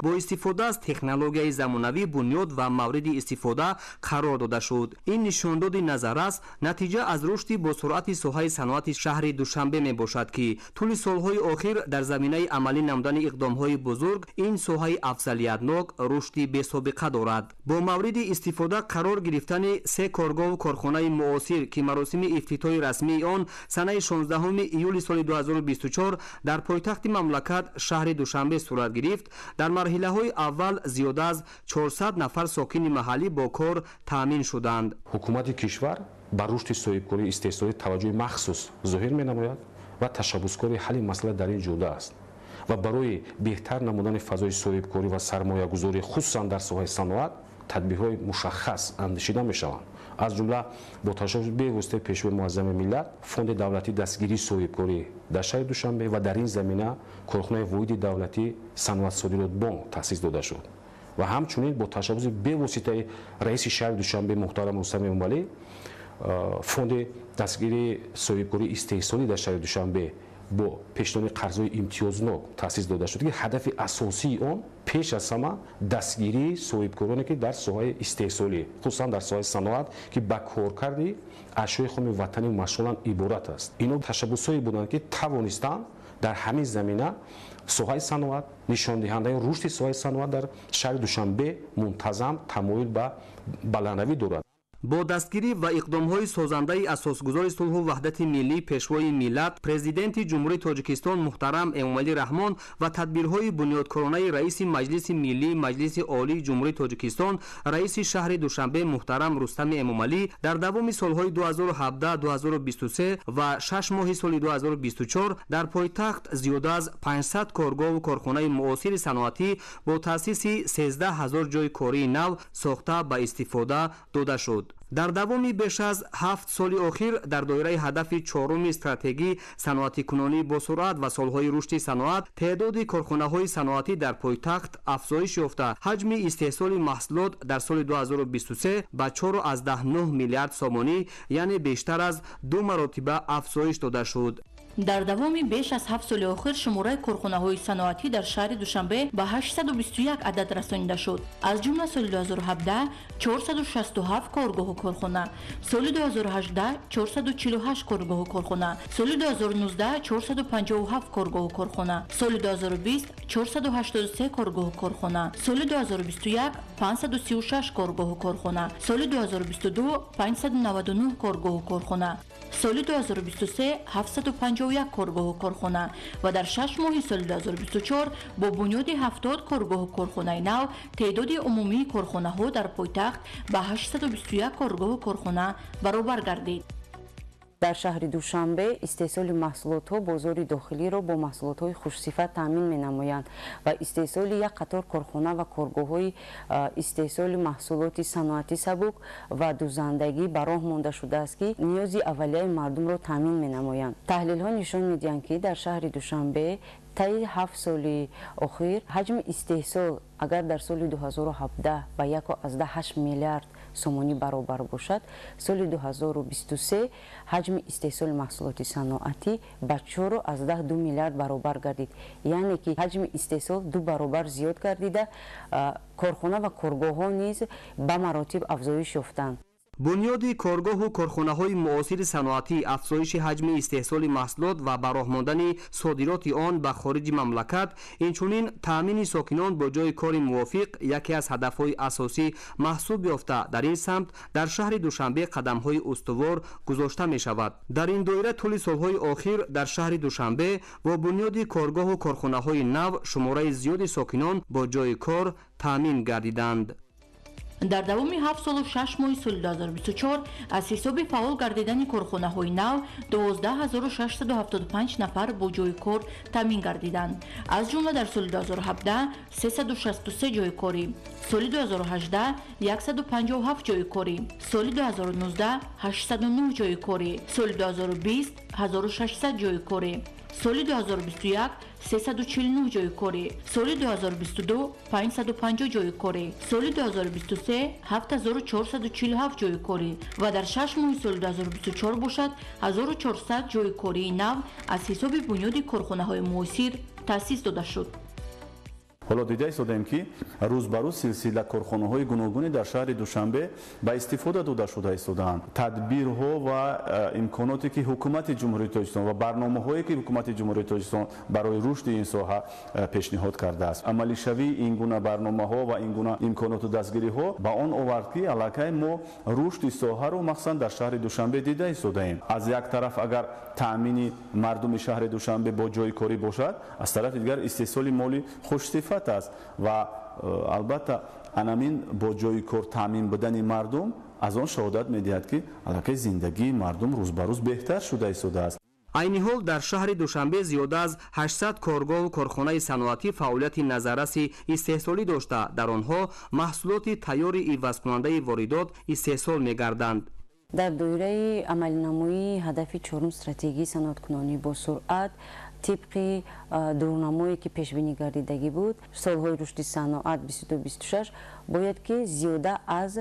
[SPEAKER 16] бо истифода аз технологияи замонавӣ бунёд ва мавриди истифода қарор дода шуд. Ин нишондоди назар аст натиҷа аз рушди босуръати соҳаи саноати шаҳри душанбе мебошад ки тӯли солҳои охир дар заминаи амалӣ намудани иқдомҳои бузург ин соҳаи афзалиятнок рушди бесобиқа дорад. Бо мавриди истифода қарор гирифтани се коргоҳу корхонаи муосир ки маросими ифтитоҳи расмии он санаи 16 июли соли 2024 дар пойтахти мамлакат шаҳри душанбе сурат гирифт дар марҳилаҳои аввал зиёда аз 400 нафар сокини маҳаллӣ бо кор таъмин шуданд
[SPEAKER 17] ҳукумати кишвар ба рушди соҳибкории истеҳсолӣ таваҷҷӯҳи махсус зоҳир менамояд ва ташаббускори ҳалли масъала дар ин ҷуда аст ва барои беҳтар намудани фазои соҳибкорӣ ва сармоягузорӣ хусусан дар соҳаи саноат тадбирҳои мушаххас андешида мешаванд аз ҷумла бо ташаббус бевоситаи пешвои муаззами миллат фонди давлатӣ дастгирии соҳибкорӣ дар шаҳри душанбе ва дар ин замина корхонаи воҳиди давлатӣ саноатсодирот бонк таъсис дода шуд ва ҳамчунин бо ташаббуси бевоситаи раиси шаҳри душанбе муҳтарам рустами умалӣ фонди дастгирии соҳибкории истеҳсолӣ дар шаҳри душанбе бо пешниҳоди қарзҳои имтиёзнок таъсис дода шуд ки ҳадафи асосии он пеш аз ҳама дастгирии соҳибкороне ки дар соҳаи истеҳсолӣ хусусан дар соҳаи саноат ки ба коркарди ашёи хуми ватанӣ машғулан иборат аст. Ино ташаббусҳое буданд ки тавонистанд дар ҳамин замина соҳаи саноат нишондиҳандаи рушди соҳаи саноат дар шаҳри душанбе мунтазам тамоил ба баландравӣ дорад
[SPEAKER 16] бо дастгирӣ ва иқдомҳои созандаи асосгузори сулҳу ваҳдати миллӣ пешвои миллат президенти ҷумҳурии тоҷикистон муҳтарам эмомалӣ раҳмон ва тадбирҳои бунёдкоронаи раиси маҷлиси миллӣ маҷлиси олии ҷумҳурии тоҷикистон раиси шаҳри душанбе муҳтарам рустами эмомалӣ дар давоми солҳои 2017-2023 ва шаш моҳи соли 2024 дар пойтахт зиёда аз 500 коргоҳу корхонаи муосири саноатӣ бо таъсиси 13 ҳазор ҷойи кории нав сохта ба истифода дода шуд дар давоми беш аз ҳафт соли охир дар доираи ҳадафи чоруми стратегӣ саноатикунонӣ босуръат ва солҳои рушди саноат теъдоди корхонаҳои саноатӣ дар пойтахт афзоиш ёфта. Ҳаҷми истеҳсоли маҳсулот дар соли 2023 ба 4,9 миллиард сомонӣ яъне бештар аз ду маротиба афзоиш дода шуд
[SPEAKER 18] дар давоми беш аз ҳафт соли охир шумораи корхонаҳои саноатӣ дар шаҳри душанбе ба 821 адад расонида шуд. Аз ҷумла соли 2017 467 коргоҳу корхона. Соли 2018 448 коргоҳу корхона. Соли 2019 457 коргоҳу корхона. Соли 2020 483 коргоҳу корхона. Соли 2021 536 коргоҳу корхона. Соли 2022 599 коргоҳу корхона соли 2023 751 коргоҳу корхона ва дар шаш моҳи соли 2024 бо бунёди 70 коргоҳу корхонаи нав теъдоди умумии корхонаҳо дар пойтахт ба 821 коргоҳу корхона баробар гардид
[SPEAKER 19] дар шаҳри душанбе истеҳсоли маҳсулотҳо бозори дохилиро бо маҳсулотҳои хушсифат таъмин менамоянд ва истеҳсоли як қатор корхона ва коргоҳҳои истеҳсоли маҳсулоти саноатӣ сабук ва дузандагӣ ба роҳ монда шудааст ки ниёзи аввалияи мардумро таъмин менамоянд. Таҳлилҳо нишон медиҳанд ки дар шаҳри душанбе таи ҳафт соли охир ҳаҷми истеҳсол агар дар соли 2017 ба 18 миллиард сомонӣ баробар бошад. Соли 2023 ҳаҷми истеҳсоли маҳсулоти саноатӣ ба 4 миллиард баробар гардид. Яъне ки ҳаҷми истеҳсол ду баробар зиёд гардида корхона ва коргоҳҳо низ ба маротиб афзоиш ёфтанд
[SPEAKER 16] бунёди коргоҳу корхонаҳои муосири саноатӣ афзоиши ҳаҷми истеҳсоли маҳсулот ва ба роҳ мондани содироти он ба хориҷи мамлакат инчунин таъмини сокинон бо ҷои кори мувофиқ яке аз ҳадафҳои асосӣ маҳсуб ёфта. Дар ин самт дар шаҳри душанбе қадамҳои устувор гузошта мешавад. Дар ин доира тӯли солҳои охир дар шаҳри душанбе бо бунёди коргоҳу корхонаҳои нав шумораи зиёди сокинон бо ҷои кор таъмин гардиданд
[SPEAKER 18] дар давоми ҳафт солу шаш моҳи соли 2024 аз ҳисоби фаъол гардидани корхонаҳои нав 12675 нафар бо ҷойи кор таъмин гардиданд. аз ҷумла дар соли 2017 363 ҷойи корӣ соли 2018 157 ҷойи корӣ соли 2019 809 ҷойи корӣ соли 2020 1600 ҷойи корӣ соли 2021 349 ҷойи корӣ соли 2022 550 ҷойи корӣ соли 2023 7447 ҷойи корӣ ва дар шаш моҳи соли 2024 бошад 1400 ҷойи кории нав аз ҳисоби бунёди корхонаҳои муосир таъсис дода шуд
[SPEAKER 20] ҳоло дида истодаем ки рӯз ба рӯз силсила корхонаҳои гуногуне дар шаҳри душанбе ба истифода дода шуда истодаанд тадбирҳо ва э, имконоте ки ҳукумати ҷумҳурии тоҷикистон ва барномаҳое ки ҳукумати ҷумҳурии тоҷикистон барои рушди ин соҳа э, пешниҳод кардааст. Амалишавии ин гуна барномаҳо ва ин гуна имконоту дастгириҳо ба он овард ки аллакай мо рушди соҳаро махсусан дар шаҳри душанбе дида истодаем аз як тараф агар таъмини мардуми шаҳри душанбе бо ҷойи корӣ бошад аз тарафи дигар истеҳсоли моли хушсифат сифат аст ва э, албатта анамин бо ҷойи кор таъмин будани мардум аз он шаҳодат медиҳад ки аллакай зиндагии мардум рӯз ба рӯз беҳтар шуда истодааст
[SPEAKER 16] айни ҳол дар шаҳри душанбе зиёда аз 800 коргоҳу корхонаи саноатӣ фаъолияти назарраси истеҳсолӣ дошта. Дар онҳо маҳсулоти тайёри ивазкунандаи воридот истеҳсол мегарданд.
[SPEAKER 19] Дар доираи амалинамоии ҳадафи чорум стратегии саноаткунонӣ босуръат тибқи дурнамое ки пешбинӣ гардидагӣ буд солҳои рушди саноат 2226 бояд ки зиёда аз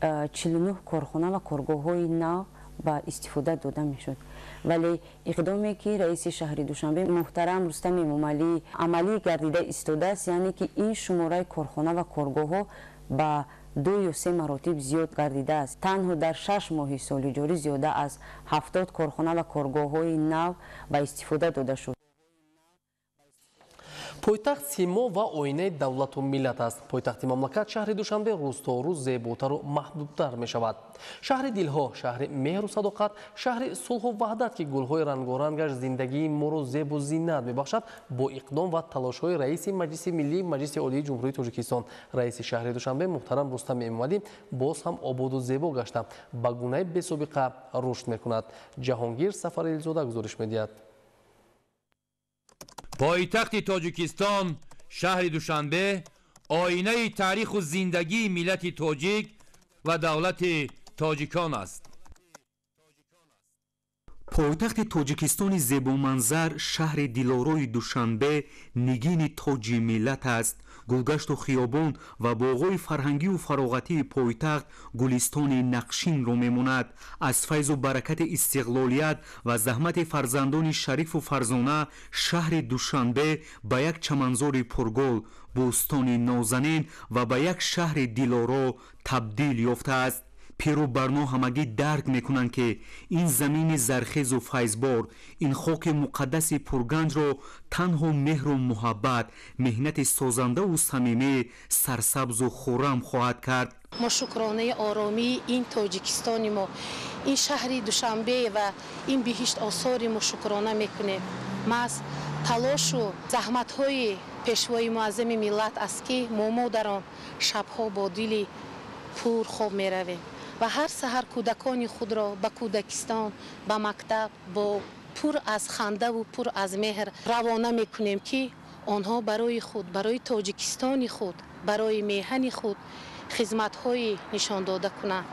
[SPEAKER 19] 49 корхона ва коргоҳҳои нав ба истифода дода мешуд. Вале иқдоме ки раиси шаҳри душанбе муҳтарам рустами эмомалӣ амалӣ гардида истодааст яъне ки ин шумораи корхона ва коргоҳҳо ба ду ё се маротиб зиёд гардидааст. Танҳо дар шаш моҳи соли ҷорӣ зиёда аз ҳафтод корхона ва коргоҳҳои нав ба истифода дода шуд
[SPEAKER 2] пойтахт симо ва оинаи давлату миллат аст. Пойтахти мамлакат шаҳри душанбе рӯзторӯз зеботару маҳбубтар мешавад. Шаҳри дилҳо шаҳри меҳру садоқат шаҳри сулҳу ваҳдат ки гулҳои рангорангаш зиндагии моро зебу зиннат мебахшад бо иқдом ва талошҳои раиси маҷлиси миллии маҷлиси олии ҷумҳурии тоҷикистон. Раиси шаҳри душанбе муҳтарам рустами эмомалӣ боз ҳам ободу зебо гашта. Ба гунаи бесобиқа рушд мекунад. Ҷаҳонгир сафарилзода гузориш медиҳад
[SPEAKER 21] пойтахти тоҷикистон шаҳри душанбе оинаи таъриху зиндагии миллати тоҷик ва давлати тоҷикон аст
[SPEAKER 22] пойтахти тоҷикистони зебоманзар шаҳри дилорои душанбе нигини тоҷи миллат аст гулгашту хиёбон ва боғҳои фарҳангию фароғатии пойтахт гулистони нақшинро мемонад. Аз файзу баракати истиқлолият ва заҳмати фарзандони шарифу фарзона шаҳри душанбе ба як чаманзори пургул бӯстони нозанин ва ба як шаҳри дилоро табдил ёфтааст пиру барно ҳамагӣ дарк мекунанд ки ин замини зархезу файзбор ин хоки муқаддаси пурганҷро танҳо меҳру муҳаббат меҳнати созандаву самимӣ сарсабзу хуррам хоҳад кард.
[SPEAKER 23] Мо шукронаи оромии ин тоҷикистони мо ин шаҳри душанбе ва ин биҳишт осори мо шукрона мекунем. Маҳз талошу заҳматҳои пешвои муаззами миллат аст ки мо модарон шабҳо бо дили пур хоб меравем ва ҳар саҳар кӯдакони худро ба кӯдакистон ба мактаб бо пур аз хандаву пур аз меҳр равона мекунем ки онҳо барои худ барои тоҷикистони худ барои меҳани худ хизматҳои нишондода кунанд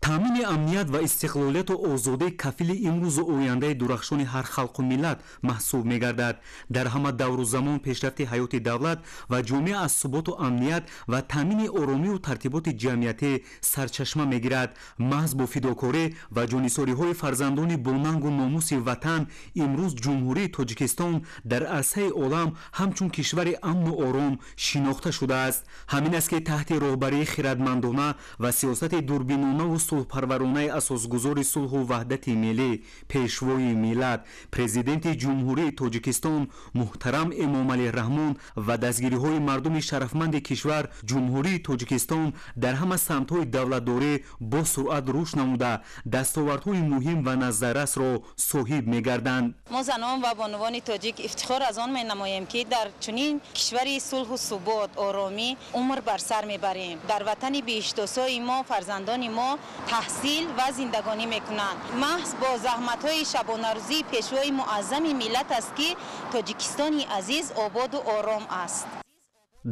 [SPEAKER 22] таъмини амният ва истиқлолияту озодӣ кафили имрӯзу ояндаи дурахшони ҳар халқу миллат маҳсуб мегардад. Дар ҳама давру замон пешрафти ҳаёти давлат ва ҷомеа аз суботу амният ва таъмини оромию тартиботи ҷамъиятӣ сарчашма мегирад. Маҳз бо фидокорӣ ва ҷонисориҳои фарзандони бонангу номуси ватан имрӯз ҷумҳурии тоҷикистон дар арсаи олам ҳамчун кишвари амну ором шинохта шудааст. Ҳамин аст ки таҳти роҳбарии хиратмандона ва сиёсати дурбинонаву сулҳпарваронаи асосгузори сулҳу ваҳдати миллӣ пешвои миллат президенти ҷумҳурии тоҷикистон муҳтарам эмомалӣ раҳмон ва дастгириҳои мардуми шарафманди кишвар ҷумҳурии тоҷикистон дар ҳама самтҳои давлатдорӣ бо суръат рушд намуда. Дастовардҳои муҳим ва назаррасро соҳиб мегарданд.
[SPEAKER 24] Мо занон ва бонувони тоҷик ифтихор аз он менамоем ки дар чунин кишвари сулҳу субот оромӣ умр бар сар мебарем. Дар ватани биҳиштосои мо фарзандони мо таҳсил ва зиндагонӣ мекунанд. Маҳз бо заҳматҳои шабонарӯзии пешвои муаззами миллат аст ки тоҷикистони азиз ободу ором аст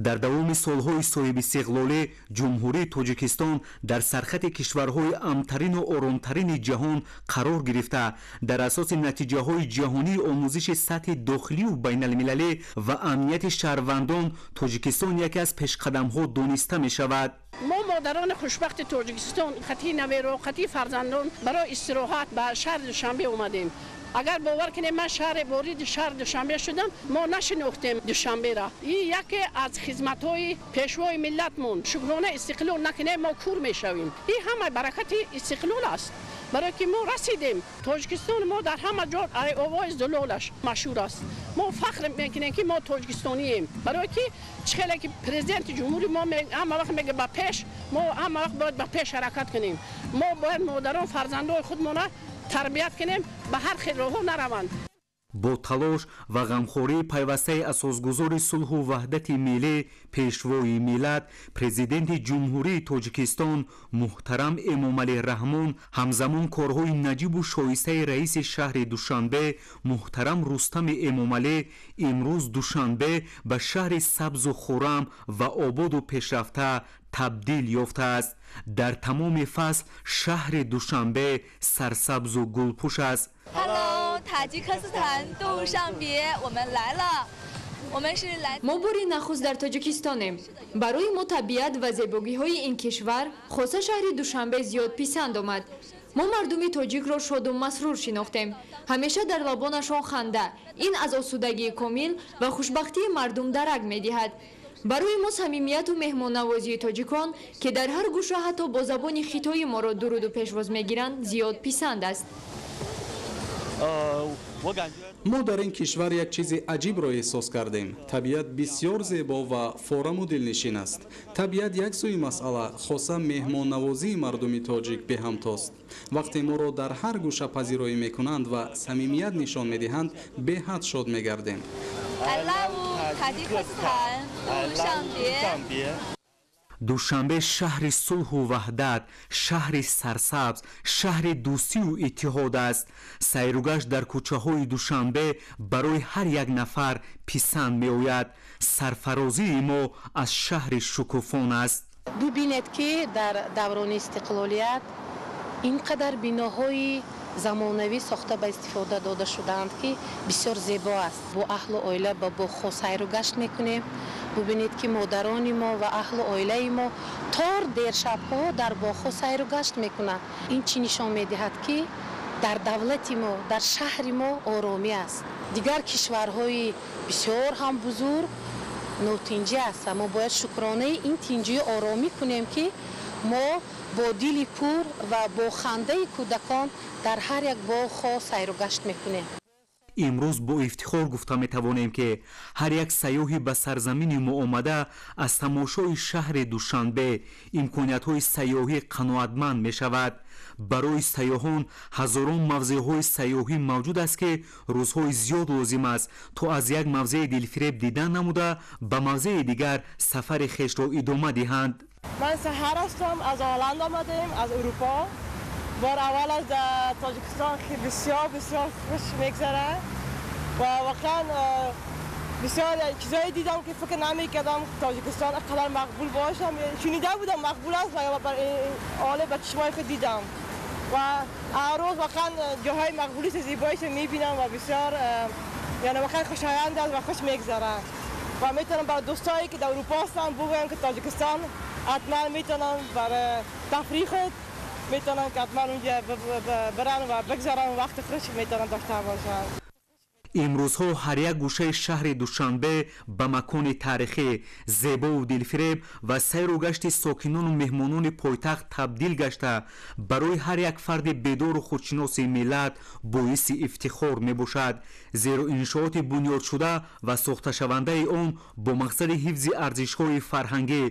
[SPEAKER 22] дар давоми солҳои соҳибистиқлолӣ ҷумҳурии тоҷикистон дар сархати кишварҳои амтарину оромтарини ҷаҳон қарор гирифта. Дар асоси натиҷаҳои ҷаҳонии омӯзиши сатҳи дохилию байналмилалӣ ва амнияти шаҳрвандон тоҷикистон яке аз пешқадамҳо дониста мешавад.
[SPEAKER 25] Мо модарони хушбахти тоҷикистон хати наверо хати фарзандон барои истироҳат ба шаҳри душанбе омадем агар бовар кунем ман шаҳри вориди шаҳри душанбе шудам мо нашинохтем душанбера ин яке аз хизматҳои пешвои миллатмон шукрона истиқлол накунем мо кур мешавем ин ҳама баракати истиқлол аст барое ки мо расидем тоҷикистони мо дар ҳама ҷо овои зулолаш машҳур аст мо фахр мекунем ки мо тоҷикистонием барое ки чӣ хеле ки президенти ҷумҳури мо ҳама вақт мега ба пеш мо ҳама вақт бояд ба пеш ҳаракат кунем мо бояд модарон фарзандои худмона тарбият кунем ба ҳар хел роҳҳо нараванд.
[SPEAKER 22] Бо талош ва ғамхории пайвастаи асосгузори сулҳу ваҳдати миллӣ пешвои миллат президенти ҷумҳурии тоҷикистон муҳтарам эмомалӣ раҳмон ҳамзамон корҳои наҷибу шоистаи раиси шаҳри душанбе муҳтарам рустами эмомалӣ имрӯз душанбе ба шаҳри сабзу хуррам ва ободу пешрафта табдил ёфтааст дар тамоми фасл шаҳри душанбе сарсабзу гулпӯш аст.
[SPEAKER 26] Мо бори нахуст дар тоҷикистонем. Барои мо табиат ва зебогиҳои ин кишвар хоса шаҳри душанбе зиёд писанд омад. Мо мардуми тоҷикро шоду масрур шинохтем. Ҳамеша дар лабонашон ханда. Ин аз осудагии комил ва хушбахтии мардум дарак медиҳад барои мо самимияту меҳмоннавозии тоҷикон ки дар ҳар гӯша ҳатто бо забони хитои моро дуруду пешвоз мегиранд зиёд писанд аст.
[SPEAKER 27] Мо дар ин кишвар як чизи аҷибро эҳсос кардем. Табиат бисьёр зебо ва фораму дилнишин аст. Табиат як сӯи масъала хоса меҳмоннавозии мардуми тоҷик беҳамтост вақте моро дар ҳар гӯша пазироӣ мекунанд ва самимият нишон медиҳанд беҳад шод мегардем
[SPEAKER 22] душанбе шаҳри сулҳу ваҳдат шаҳри сарсабз шаҳри дӯстию иттиҳод аст. Сайругашт дар кӯчаҳои душанбе барои ҳар як нафар писанд меояд. Сарфарозии мо аз шаҳри шукуфон аст.
[SPEAKER 23] Бибинед ки дар даврони истиқлолият ин қадар биноҳои замонавӣ сохта ба истифода дода шудаанд ки бисёр зебо аст. Бо аҳлу оила ба бохҳо сайру гашт мекунем бубинед ки модарони мо ва аҳлу оилаи мо тор дершабҳо дар боғҳо сайру гашт мекунанд. Ин чӣ нишон медиҳад ки дар давлати мо дар шаҳри мо оромӣ аст. Дигар кишварҳои бисёр ҳам бузург нотинҷӣ ҳастанд мо бояд шукронаи ин тинҷию оромӣ кунем ки мо бо дили пур ва бо хандаи кӯдакон дар ҳар як боғҳо сайру гашт мекунем
[SPEAKER 22] имрӯз бо ифтихор гуфта метавонем ки ҳар як сайёҳи ба сарзамини мо омада аз тамошои шаҳри душанбе имкониятҳои сайёҳӣ қаноатманд мешавад барои сайёҳон ҳазорон мавзеъҳои сайёҳӣ мавҷуд аст ки рӯзҳои зиёд лозим аст то аз як мавзеи дилфиреб дидан намуда ба мавзеи дигар сафари хешро идома диҳанд
[SPEAKER 28] ман саҳар ҳастам аз оланд омадем аз بار اول از تاجکستان که بسیار بسیار خوش میگذره. و واقعا بسیار چیزایی دیدم که فکر نمی‌کردم تاجکستان اقلال مقبول باشم شنیده بودم مقبول است و بر حال به چشمای خود دیدم. و روز واقعا جاهای مقبولی زیبایش می‌بینم و بسیار یعنی واقعا خوشایند است و خوش میگذره. و می‌تونم برای دوستایی که در اروپا هستم بگویم که تاجکستان حتما می‌تونم برای تفریح met dan ook het mannetje we we we we gaan we we blijf dan met een.
[SPEAKER 22] Имрӯзҳо ҳар як гӯшаи шаҳри душанбе ба макони таърихӣ зебову дилфиреб ва сайру гашти сокинону меҳмонони пойтахт табдил гашта. Барои ҳар як фарди бедору худшиноси миллат боиси ифтихор мебошад. Зеро иншооти бунёдшуда ва сохташавандаи он бо мақсади ҳифзи арзишҳои фарҳангӣ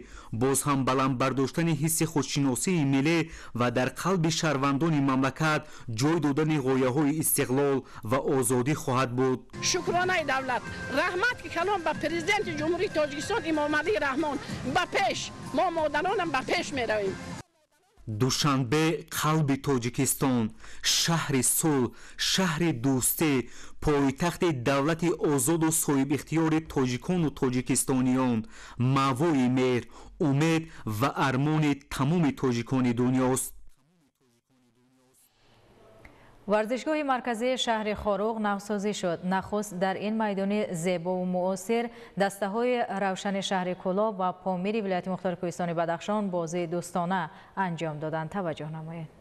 [SPEAKER 22] боз ҳам баландбардоштани ҳисси худшиносии миллӣ ва дар қалби шаҳрвандони мамлакат ҷой додани ғояҳои истиқлол ва озодӣ хоҳад буд
[SPEAKER 25] буд. Шукронаи давлат. Раҳмат ки калом ба президенти ҷумҳурии тоҷикистон имомалии раҳмон. Ба пеш мо модаронам ба пеш меравем.
[SPEAKER 22] Душанбе қалби тоҷикистон шаҳри сулҳ шаҳри дӯстӣ пойтахти давлати озоду соҳибихтиёри тоҷикону тоҷикистониён маъвои меҳр умед ва армони тамоми тоҷикони дунёст
[SPEAKER 1] варзишгоҳи марказии шаҳри хоруғ навсозӣ шуд нахуст дар ин майдони зебову муосир дастаҳои равшани шаҳри кӯлоб ва помири вилояти мухтори кӯҳистони бадахшон бозии дӯстона анҷом доданд таваҷҷӯҳ намоед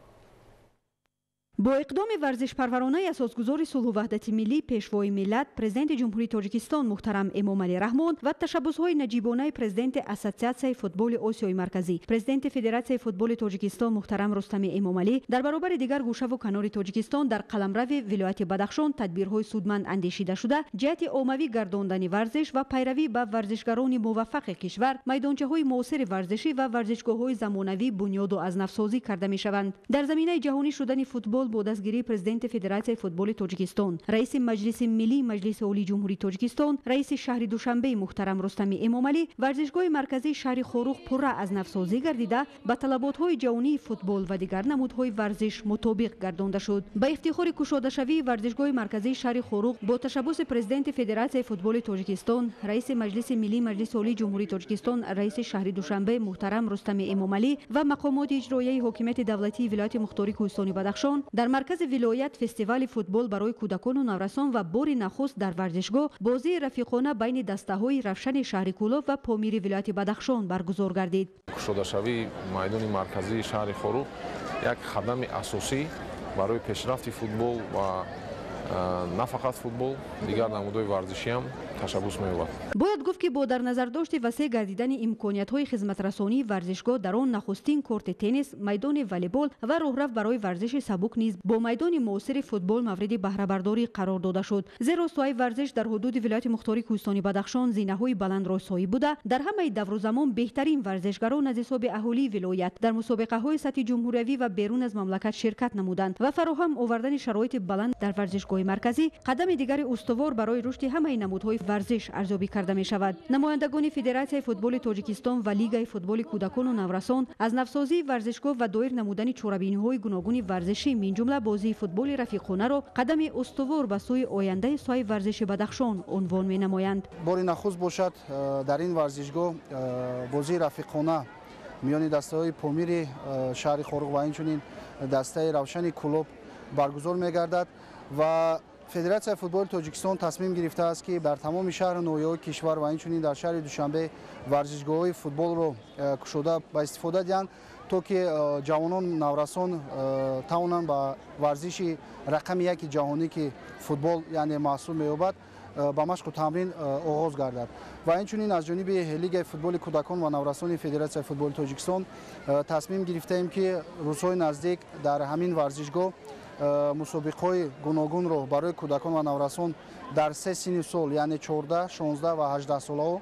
[SPEAKER 29] бо иқдоми варзишпарваронаи асосгузори сулҳу ваҳдати миллӣ пешвои миллат президенти ҷумҳурии тоҷикистон муҳтарам эмомалӣ раҳмон ва ташаббусҳои наҷибонаи президенти ассотсиатсияи футболи осиёи марказӣ. Президенти федератсияи футболи тоҷикистон муҳтарам рустами эмомалӣ дар баробари дигар гӯшаву канори тоҷикистон дар қаламрави вилояти бадахшон тадбирҳои судманд андешида шуда ҷиҳати оммавӣ гардондани варзиш ва пайравӣ ба варзишгарони муваффақи кишвар майдончаҳои муосири варзишӣ ва варзишгоҳҳои замонавӣ бунёду азнавсозӣ карда мешаванд. Дар заминаи ҷаҳонӣ шудани футбол бо дастгирии президенти федератсияи футболи тоҷикистон раиси маҷлиси миллии маҷлиси олии ҷумҳурии тоҷикистон раиси шаҳри душанбеи муҳтарам рустами эмомалӣ варзишгоҳи марказии шаҳри хорух пурра аз навсозӣ гардида ба талаботҳои ҷаҳонии футбол ва дигар намудҳои варзиш мутобиқ гардонда шуд. Ба ифтихори кушодашавии варзишгоҳи марказии шаҳри хорух бо ташаббуси президенти федератсияи футболи тоҷикистон раиси маҷлиси миллии маҷлиси олии ҷумҳурии тоҷикистон раиси шаҳри душанбе муҳтарам рустами эмомалӣ ва мақомоти иҷроияи ҳокимияти давлатии вилояти мухтории кӯҳистони бадахшон дар маркази вилоят фестивали футбол барои кӯдакону наврасон ва бори нахуст дар варзишгоҳ бозии рафиқона байни дастаҳои равшани шаҳри кӯлоб ва помири вилояти бадахшон баргузор гардид.
[SPEAKER 30] Кушодашавии майдони марказии шаҳри хорух як қадами асосӣ барои пешрафти футбол ва на фақат футбол дигар намудҳои варзишиам ташаббус меёбад.
[SPEAKER 29] Бояд гуфт ки бо дар назардошти васеъ гардидани имкониятҳои хизматрасонии варзишгоҳ дар он нахустин корти теннис майдони волейбол ва роҳрафт барои варзиши сабук низ бо майдони муосири футбол мавриди баҳрабардорӣ қарор дода шуд. Зеро сояи варзиш дар ҳудуди вилояти мухтори кӯҳистони бадахшон зинаҳои баландро соӣ буда. Дар ҳамаи давру замон беҳтарин варзишгарон аз ҳисоби аҳолии вилоят. Дар мусобиқаҳои сатҳи ҷумҳуриявӣ ва берун аз мамлакат ширкат намуданд ва фароҳам овардани шароити баланд дар варзишгоҳи марказӣ. Қадами дигари устувор барои рушди ҳамаи намудҳои варзиш арзёбӣ карда мешавад. Намояндагони федератсияи футболи тоҷикистон ва лигаи футболи кӯдакону наврасон аз навсозии варзишгоҳ ва доир намудани чорабиниҳои гуногуни варзишӣ минҷумла бозии футболи рафиқонаро қадами устувор ба сӯи ояндаи соҳаи варзиши бадахшон унвон менамоянд.
[SPEAKER 31] Бори нахуст бошад э, дар ин варзишгоҳ э, бозии рафиқона миёни дастаҳои помири э, шаҳри хоруғ ва инчунин дастаи равшани кулоб баргузор мегардад ва федератсияи футболи тоҷикистон тасмим гирифтааст ки дар тамоми шаҳру ноҳияҳои кишвар ва инчунин дар шаҳри душанбе варзишгоҳҳои футболро э, кушода ба истифода диҳанд то ки э, ҷавонон наврасон э, тавонанд ба варзиши рақами яки ҷаҳонӣ ки футбол яъне маҳсуб меёбад ба машқу тамрин оғоз гардад. Ва инчунин аз ҷониби лигаи футболи кӯдакон ва наврасони федератсияи футболи тоҷикистон тасмим гирифтаем ки рӯзҳои наздик дар ҳамин варзишгоҳ Э, мусобиқҳои гуногунро барои кӯдакон ва наврасон дар се синни сол яъне 14 16 ва 18 солаҳо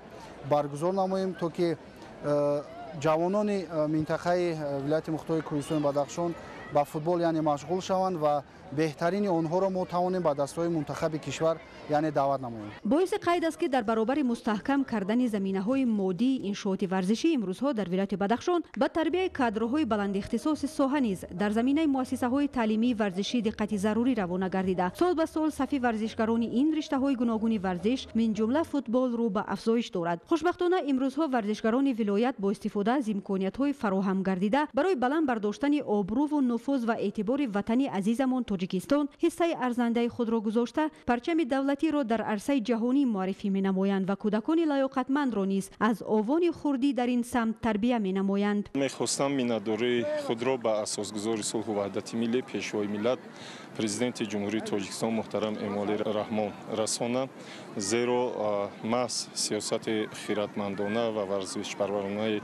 [SPEAKER 31] баргузор намоем то ки э, ҷавонони э, минтақаи вилояти мухтори кӯҳистони бадахшон ба футбол яъне машғул шаванд ва беҳтарини онҳоро мо тавонем ба дастҳои мунтахаби кишвар яъне даъват намоем.
[SPEAKER 29] Боиси қайд аст ки дар баробари мустаҳкам кардани заминаҳои моддии иншооти варзишӣ имрӯзҳо дар вилояти бадахшон ба тарбияи кадрҳои баландихтисоси соҳа низ дар заминаи муассисаҳои таълимии варзишӣ диққати зарурӣ равона гардида. Сол ба сол сафи варзишгарони ин риштаҳои гуногуни варзиш минҷумла футбол рӯ ба афзоиш дорад. Хушбахтона имрӯзҳо варзишгарони вилоят бо истифода аз имкониятҳои фароҳам гардида барои баланд бардоштани обрӯву нуфуз ва эътибори ватани азизамон тоҷикистон ҳиссаи арзандаи худро гузошта парчами давлатиро дар арсаи ҷаҳонӣ муаррифӣ менамоянд ва кӯдакони лаёқатмандро низ аз овони хурдӣ дар ин самт тарбия менамоянд.
[SPEAKER 32] Мехостам миннатдории худро ба асосгузори сулҳу ваҳдати миллӣ пешвои миллат президенти ҷумҳурии тоҷикистон муҳтарам эмоли раҳмон расонам зеро маҳз сиёсати хиратмандона ва варзишпарваронаи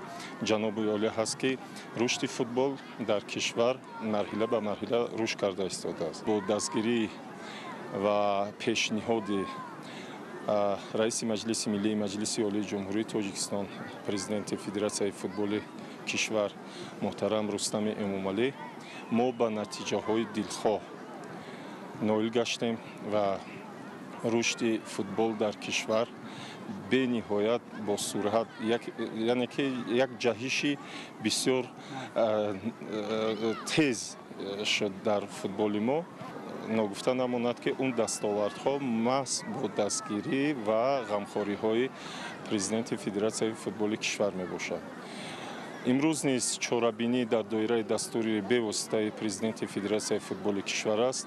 [SPEAKER 32] ҷаноби олӣ ҳаст ки рушди футбол дар кишвар марҳила ба марҳила рушд карда истодааст. Бо дастгирӣ ва пешниҳоди раиси маҷлиси миллии маҷлиси олии ҷумҳурии тоҷикистон президенти федератсияи футболи кишвар муҳтарам рустами эмомалӣ мо ба натиҷаҳои дилхоҳ ноил гаштем ва рушди футбол дар кишвар бениҳоят бо суръат яъне ки як ҷаҳиши бисёр тез шуд дар футболи мо. Ногуфта намонад ки он дастовардҳо маҳз бо дастгирӣ ва ғамхориҳои президенти федератсияи футболи кишвар мебошад. Имрӯз низ чорабинӣ дар доираи дастури бевоситаи президенти федератсияи футболи кишвар аст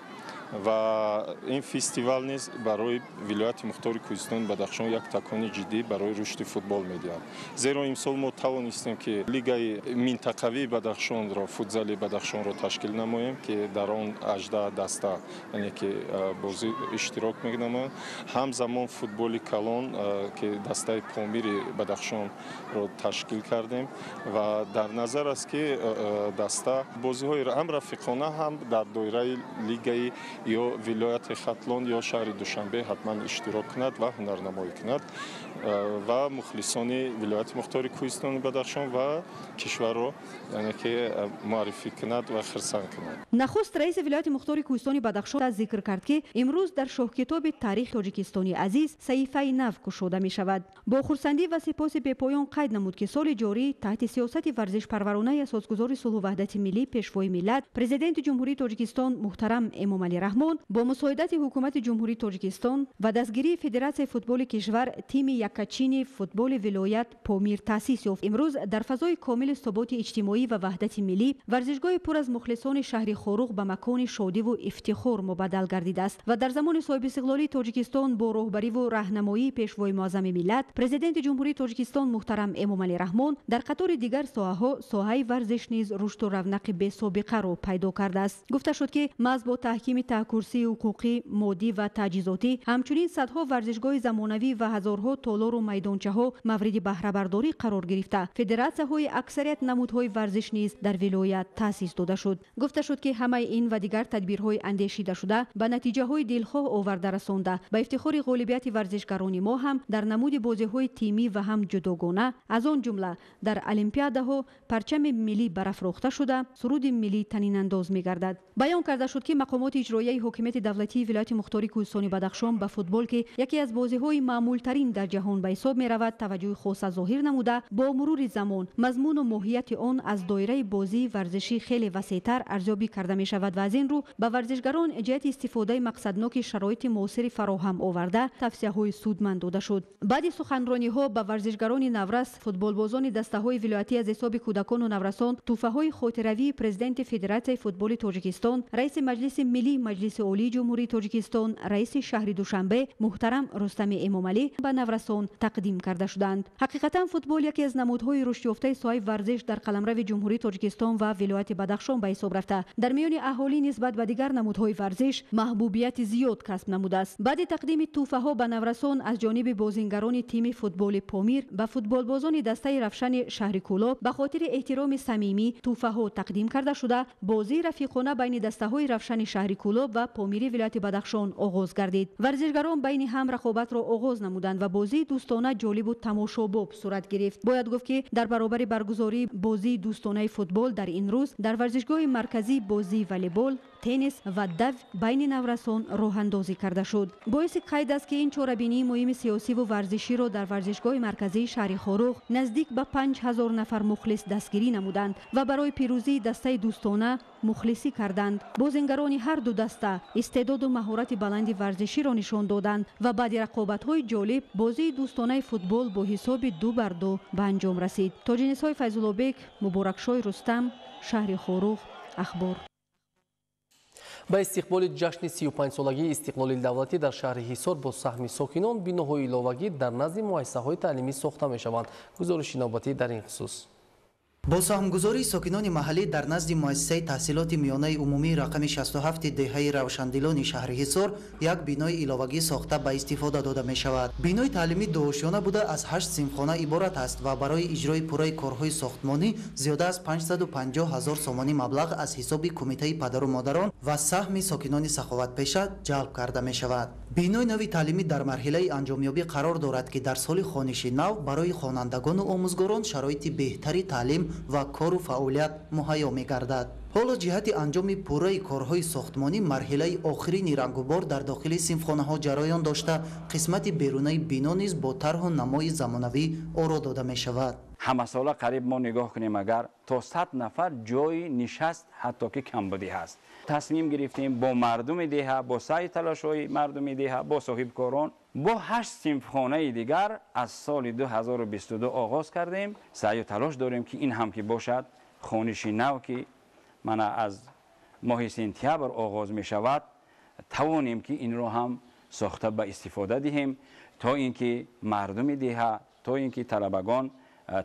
[SPEAKER 32] ва ин фестивал низ барои вилояти мухтори кӯҳистони бадахшон як такони ҷиддӣ барои рушди футбол медиҳад. Зеро имсол мо тавонистем ки лигаи минтақавии бадахшонро футзали бадахшонро ташкил намоем ки дар он аждаҳ даста яъне ки бозӣ иштирок менамоянд ҳамзамон футболи калон ки дастаи помири бадахшонро ташкил кардем ва дар назар аст ки даста бозиҳои ҳам рафиқона ҳам дар доираи лигаи ё вилояти хатлон ё шаҳри душанбе ҳатман иштирок кунад ва ҳунарнамоӣ кунад ва мухлисони вилояти мухтори кӯҳистони бадахшон ва кишварро яъне ки муаррифӣ кунад ва хирсанд кунад.
[SPEAKER 29] Нахуст раиси вилояти мухтори кӯҳистони бадахшон зикр кард ки имрӯз дар шоҳкитоби таърихи тоҷикистони азиз саҳифаи нав кушода мешавад. Бо хурсандӣ ва сипоси бепоён қайд намуд ки соли ҷорӣ таҳти сиёсати варзишпарваронаи асосгузори сулҳу ваҳдати миллӣ пешвои миллат президенти ҷумҳурии тоҷикистон муҳтарам эмомалӣ раҳмон бо мусоидати ҳукумати ҷумҳурии тоҷикистон ва дастгирии федератсияи футболи кишвар тими якачини футболи вилоят помир таъсис ёфт. Имрӯз дар фазои комили соботи иҷтимоӣ ва ваҳдати миллӣ варзишгоҳи пур аз мухлисони шаҳри хоруғ ба макони шодиву ифтихор мубаддал гардидааст ва дар замони соҳибистиқлолии тоҷикистон бо роҳбариву раҳнамоии пешвои муаззами миллат президенти ҷумҳурии тоҷикистон муҳтарам эмомалӣ раҳмон дар қатори дигар соҳаҳо соҳаи варзиш низ рушду равнақи бесобиқаро пайдо кардааст. Гуфта шуд ки маҳз бо таҳкими курсии ҳуқуқӣ моддӣ ва таҷҳизотӣ ҳамчунин садҳо варзишгоҳи замонавӣ ва ҳазорҳо толору майдончаҳо мавриди баҳрабардорӣ қарор гирифта. Федератсияҳои аксарият намудҳои варзиш низ дар вилоят таъсис дода шуд. Гуфта шуд ки ҳамаи ин ва дигар тадбирҳои андешидашуда ба натиҷаҳои дилхоҳ оварда расонда. Ба ифтихори ғолибияти варзишгарони мо ҳам дар намуди бозиҳои тимӣ ва ҳам ҷудогона аз он ҷумла дар олимпиадаҳо парчами миллӣ барафрохта шуда суруди миллӣ танинандоз мегардад. Баён карда шуд ки мақомоти иҷроияи ҳокимияти давлатии вилояти мухтори кӯҳистони бадахшон ба футбол ки яке аз бозиҳои маъмултарин дар ҷаҳон ба ҳисоб меравад таваҷҷӯҳи хоса зоҳир намуда бо мурури замон. Мазмуну моҳияти он аз доираи бозии варзишӣ хеле васеътар арзёбӣ карда мешавад ва аз ин рӯ ба варзишгарон ҷиҳати истифодаи мақсадноки шароити муосири фароҳам оварда тавсияҳои судманд дода шуд. Баъди суханрониҳо ба варзишгарони наврас футболбозони дастаҳои вилоятӣ аз ҳисоби кӯдакону наврасон тӯҳфаҳои хотиравии президенти федератсияи футболи тоҷикистон раиси маҷлиси миллии маҷлиси олии ҷумҳурии тоҷикистон раиси шаҳри душанбе муҳтарам рустами эмомалӣ ба наврасон тақдим карда шуданд. Ҳақиқатан футбол яке аз намудҳои рушдёфтаи соҳаи варзиш дар қаламрави ҷумҳурии тоҷикистон ва вилояти бадахшон ба ҳисоб рафта. Дар миёни аҳолӣ нисбат ба дигар намудҳои варзиш маҳбубияти зиёд касб намудааст. Баъди тақдими тӯҳфаҳо ба наврасон аз ҷониби бозингарони тими футболи помир ба футболбозони дастаи равшани шаҳри кӯлоб ба хотири эҳтироми самимӣ тӯҳфаҳо тақдим карда шуда. Бозии рафиқона байни дастаҳои равшани шаҳри кӯлоб ва помири вилояти бадахшон оғоз гардид. Варзишгарон байни ҳам рақобатро оғоз намуданд ва бозии дӯстона ҷолибу тамошобоб сурат гирифт. Бояд гуфт ки дар баробари баргузории бозии дӯстонаи футбол дар ин рӯз дар варзишгоҳи марказӣ бозии волейбол теннис ва дав байни наврасон роҳандозӣ карда шуд. Боиси қайд аст ки ин чорабинии муҳими сиёсиву варзиширо дар варзишгоҳи марказии шаҳри хорух наздик ба панҷ ҳазор нафар мухлис дастгирӣ намуданд ва барои пирӯзии дастаи дӯстона мухлисӣ карданд. Бозингарони ҳарду даста истеъдоду маҳорати баланди варзиширо нишон доданд ва баъди рақобатҳои ҷолиб бозии дӯстонаи футбол бо ҳисоби ду бар ду ба анҷом расид. Тоҷинисҳои файзуллобек муборакшои рустам шаҳри хорух ахбор
[SPEAKER 2] ба истиқболи ҷашни 35-солагии истиқлоли давлатӣ дар шаҳри ҳисор бо саҳми сокинон биноҳои иловагӣ дар назди муассисаҳои таълимӣ сохта мешаванд. Гузориши навбатӣ дар ин хусус
[SPEAKER 33] бо саҳмгузории сокинони маҳаллӣ дар назди муассисаи таҳсилоти миёнаи умумии рақами 67 деҳаи равшандилони шаҳри ҳисор як бинои иловагӣ сохта ба истифода дода мешавад. Бинои таълимӣ дуошёна буда аз ҳашт синфхона иборат аст ва барои иҷрои пурраи корҳои сохтмонӣ зиёда аз 550 ҳазор сомонӣ маблағ аз ҳисоби кумитаи падару модарон ва саҳми сокинони саховатпеша ҷалб карда мешавад. Бинои нави таълимӣ дар марҳилаи анҷомёбӣ қарор дорад ки дар соли хониши нав барои хонандагону омӯзгорон шароити беҳтари таълим ва кору фаъолият муҳайё мегардад. Ҳоло ҷиҳати анҷоми пурраи корҳои сохтмонӣ марҳилаи охирини рангубор дар дохили синфхонаҳо ҷараён дошта қисмати берунаи бино низ бо тарҳу намои замонавӣ оро дода мешавад.
[SPEAKER 34] Ҳамасола қариб мо нигоҳ кунем агар то сад нафар ҷои нишаст ҳатто ки камбудӣ ҳаст. Тасмим гирифтем бо мардуми деҳа бо саи талошҳои мардуми деҳа бо соҳибкорон бо ҳашт синфхонаи дигар аз соли 2022 оғоз кардем саъю талош дорем ки ин ҳам ки бошад хониши нав ки мана аз моҳи сентябр оғоз мешавад тавонем ки инро ҳам сохта ба истифода диҳем то ин ки мардуми деҳа то ин ки талабагон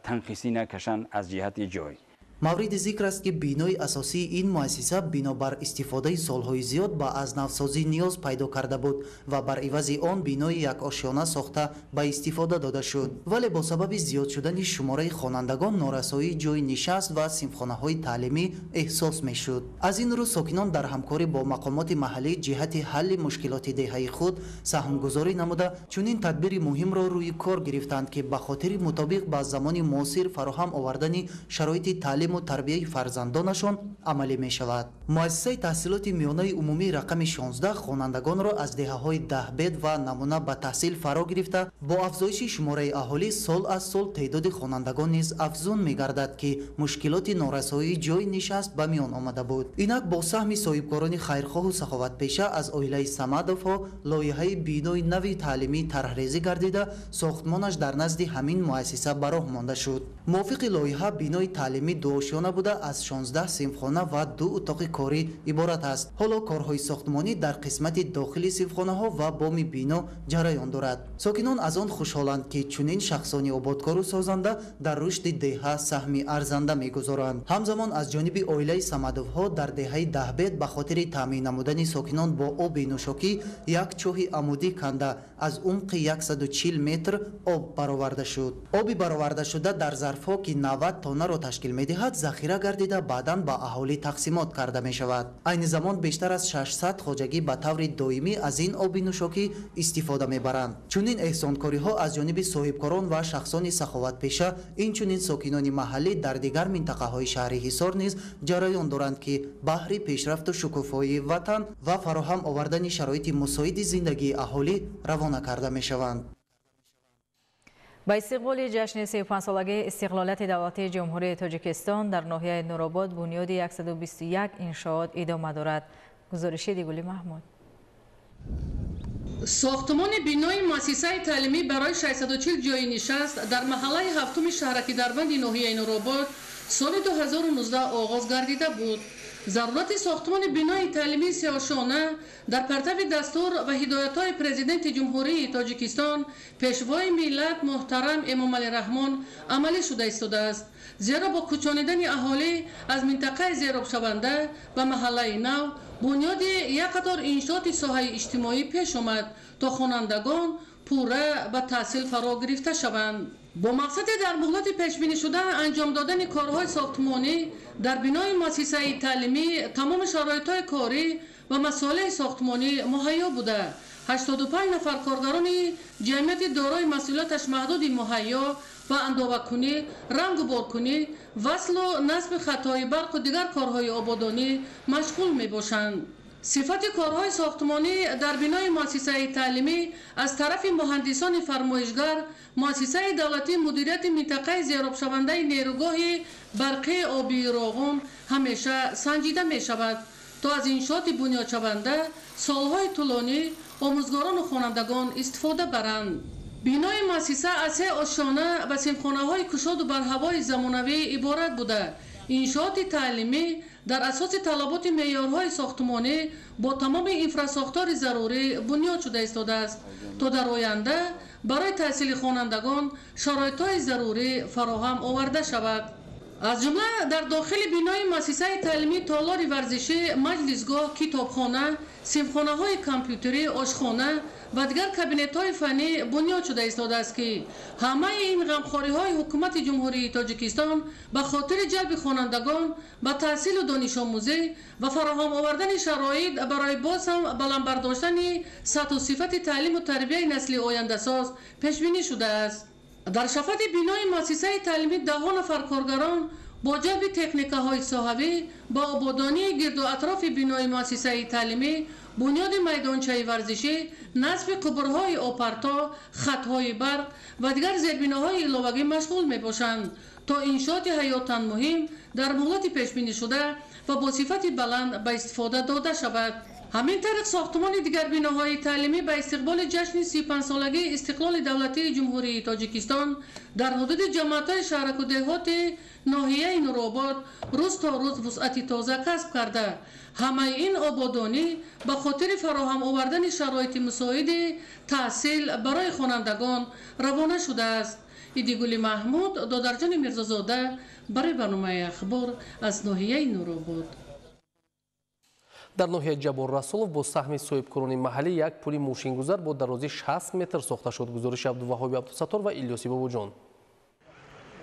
[SPEAKER 34] танқисӣ накашанд аз ҷиҳати ҷой
[SPEAKER 33] мавриди зикр аст ки бинои асосии ин муассиса бинобар истифодаи солҳои зиёд ба азнавсозӣ ниёз пайдо карда буд ва бар ивази он бинои якошёна сохта ба истифода дода шуд. Вале бо сабаби зиёд шудани шумораи хонандагон норасоии ҷои нишаст ва синфхонаҳои таълимӣ эҳсос мешуд. Аз ин рӯ сокинон дар ҳамкорӣ бо мақомоти маҳаллӣ ҷиҳати ҳалли мушкилоти деҳаи худ саҳмгузорӣ намуда чунин тадбири муҳимро рӯи кор гирифтанд ки ба хотири мутобиқ ба замони муосир фароҳам овардани шароити таълим таълиму тарбияи фарзандонашон амалӣ мешавад. Муассисаи таҳсилоти миёнаи умумии рақами 16 хонандагонро аз деҳаҳои даҳбед ва намуна ба таҳсил фаро гирифта бо афзоиши шумораи аҳолӣ сол аз сол теъдоди хонандагон низ афзун мегардад ки мушкилоти норасоии ҷои нишаст ба миён омада буд. Инак бо саҳми соҳибкорони хайрхоҳу саховатпеша аз оилаи самадовҳо лоиҳаи бинои нави таълимӣ тарҳрезӣ гардида сохтмонаш дар назди ҳамин муассиса ба роҳ монда шуд. Мувофиқи лоиҳа бинои таълимӣ ду дуошёна буда аз 16 синфхона ва ду утоқи корӣ иборат аст. Ҳоло корҳои сохтмонӣ дар қисмати дохили синфхонаҳо ва боми бино ҷараён дорад. Сокинон аз он хушҳоланд ки чунин шахсони ободкору созанда дар рушди деҳа саҳми арзанда мегузоранд. Ҳамзамон аз ҷониби оилаи самадовҳо дар деҳаи даҳбед ба хотири таъмин намудани сокинон бо оби нӯшокӣ як чоҳи амудӣ канда аз умқи 140 метр об бароварда шуд. Оби баровардашуда дар зарфҳо ки 90 тоннаро ташкил медиҳад захира гардида баъдан ба аҳолӣ тақсимот карда мешавад. Айни замон бештар аз 600 хоҷагӣ ба таври доимӣ аз ин оби нӯшокӣ истифода мебаранд. Чунин эҳсонкориҳо аз ҷониби соҳибкорон ва шахсони саховатпеша инчунин сокинони маҳаллӣ дар дигар минтақаҳои шаҳри ҳисор низ ҷараён доранд ки баҳри пешрафту шукуфоии ватан ва фароҳам овардани шароити мусоиди зиндагии аҳолӣ равона карда мешаванд
[SPEAKER 1] ба истиқболи ҷашни 35-солагии истиқлолияти давлатии ҷумҳурии тоҷикистон дар ноҳияи нуробод бунёди 121 иншоот идома дорад гузориши дигули маҳмуд
[SPEAKER 35] сохтмони бинои муассисаи таълимӣ барои 640 ҷойи нишаст дар маҳаллаи ҳафтуми шаҳраки дарбанди ноҳияи нуробод соли 2019 оғоз гардида буд зарурати сохтмони бинои таълимии сеошона дар партави дастур ва ҳидоятҳои президенти ҷумҳурии тоҷикистон пешвои миллат муҳтарам эмомалӣ раҳмон амалӣ шуда истодааст. Зеро бо кӯчонидани аҳолӣ аз минтақаи зеробшаванда ба маҳаллаи нав бунёди як қатор иншооти соҳаи иҷтимоӣ пеш омад то хонандагон пурра ба таҳсил фаро гирифта шаванд бо мақсади дар муҳлати пешбинишуда анҷом додани корҳои сохтмонӣ дар бинои муассисаи таълимӣ тамоми шароитҳои корӣ ва масолиҳи сохтмонӣ муҳайё буда 85 нафар коргарони ҷамъияти дорои масъулияташ маҳдуди муҳайё ба андовакунӣ рангуборкунӣ васлу насби хатҳои барқу дигар корҳои ободонӣ машғул мебошанд сифати корҳои сохтмонӣ дар бинои муассисаи таълимӣ аз тарафи муҳандисони фармоишгар муассисаи давлатии мудирияти минтақаи зеробшавандаи нерӯгоҳи барқии обии роғун ҳамеша санҷида мешавад то аз иншооти бунёдшаванда солҳои тӯлонӣ омӯзгорону хонандагон истифода баранд. Бинои муассиса аз се ошона ва синфхонаҳои кушоду барҳавои замонавӣ иборат буда иншооти таълимӣ дар асоси талаботи меъёрҳои сохтмонӣ бо тамоми инфрасохтори зарурӣ бунёд шуда истодааст. То дар оянда барои таҳсили хонандагон шароитҳои зарурӣ фароҳам оварда шавад аз ҷумла дар дохили бинои муассисаи таълимии толори варзишӣ маҷлисгоҳ китобхона синфхонаҳои компютерӣ ошхона ва дигар кабинетҳои фаннӣ бунёд шуда истодааст ки ҳамаи ин ғамхориҳои ҳукумати ҷумҳурии тоҷикистон ба хотири ҷалби хонандагон ба таҳсилу донишомӯзӣ ва фароҳам овардани шароит барои боз ҳам баландбардоштани сатҳу сифати таълиму тарбияи насли ояндасоз пешбинӣ шудааст дар шафати бинои муассисаи таълимӣ даҳҳо нафар коргарон бо ҷалби техникаҳои соҳавӣ ба ободонии гирду атрофи бинои муассисаи таълимӣ бунёди майдончаи варзишӣ насби қубурҳои опарто хатҳои барқ ва дигар зербиноҳои иловагӣ машғул мебошанд то иншооти ҳаётан муҳим дар муҳлати пешбинишуда ва бо сифати баланд ба истифода дода шавад ҳамин тариқ сохтмони дигар биноҳои таълимӣ ба истиқболи ҷашни сипансолагии истиқлоли давлатии ҷумҳурии тоҷикистон дар ҳудуди ҷамоатҳои шаҳраку деҳоти ноҳияи нуробод рӯз то рӯз вусъати тоза касб карда. Ҳамаи ин ободонӣ ба хотири фароҳам овардани шароити мусоиди таҳсил барои хонандагон равона шудааст. Идигули маҳмуд додарҷони мирзозода барои барномаи ахбор аз ноҳияи нуробод
[SPEAKER 2] дар ноҳияи ҷабор расулов бо саҳми соҳибкорони маҳаллӣ як пули мошингузар бо дарозии 60 метр сохта шуд. Гузориши абдуваҳоби абдусаттор ва илёси бобоҷон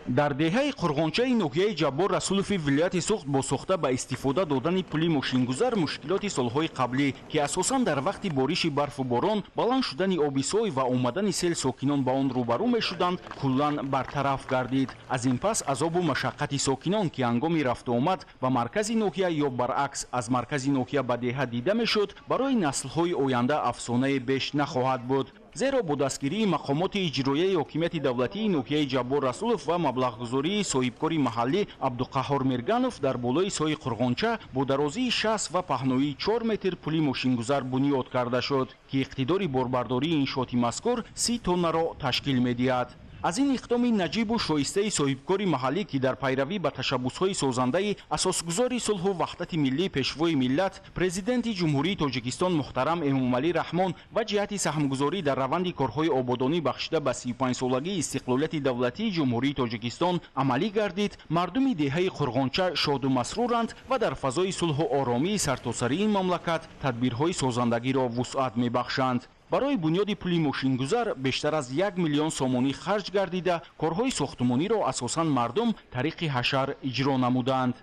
[SPEAKER 36] дар деҳаи қурғончаи ноҳияи ҷаббор расулови вилояти сухт бо сохта ба истифода додани пули мошингузар мушкилоти солҳои қаблӣ ки асосан дар вақти бориши барфу борон баланд шудани обисой ва омадани сел сокинон ба он рӯбарӯ мешуданд куллан бартараф гардид. Аз ин пас азобу машаққати сокинон ки ҳангоми рафтуомад ба маркази ноҳия ё баръакс аз маркази ноҳия ба деҳа дида мешуд барои наслҳои оянда афсонае беш нахоҳад буд зеро бо дастгирии мақомоти иҷроияи ҳокимияти давлатии ноҳияи ҷаббор расулов ва маблағгузории соҳибкори маҳаллӣ абдуқаҳҳор мирганов дар болои соҳи қурғонча бо дарозии 6 ва паҳноии 4 метр пули мошингузар бунёд карда шуд ки иқтидори борбардории иншооти мазкур 30 тоннаро ташкил медиҳад аз ин иқдоми наҷибу шоистаи соҳибкори маҳаллӣ ки дар пайравӣ ба ташаббусҳои созандаи асосгузори сулҳу ваҳдати миллӣ пешвои миллат президенти ҷумҳурии тоҷикистон муҳтарам эмомалӣ раҳмон ва ҷиҳати саҳмгузорӣ дар раванди корҳои ободонӣ бахшида ба 35-солагии истиқлолияти давлатии ҷумҳурии тоҷикистон амалӣ гардид. Мардуми деҳаи қурғонча шоду масруранд ва дар фазои сулҳу оромии сартосарии ин мамлакат тадбирҳои созандагиро вусъат мебахшанд барои бунёди пули мошингузар бештар аз як миллион сомонӣ харҷ гардида корҳои сохтумониро асосан мардум тариқи ҳашар иҷро намуданд.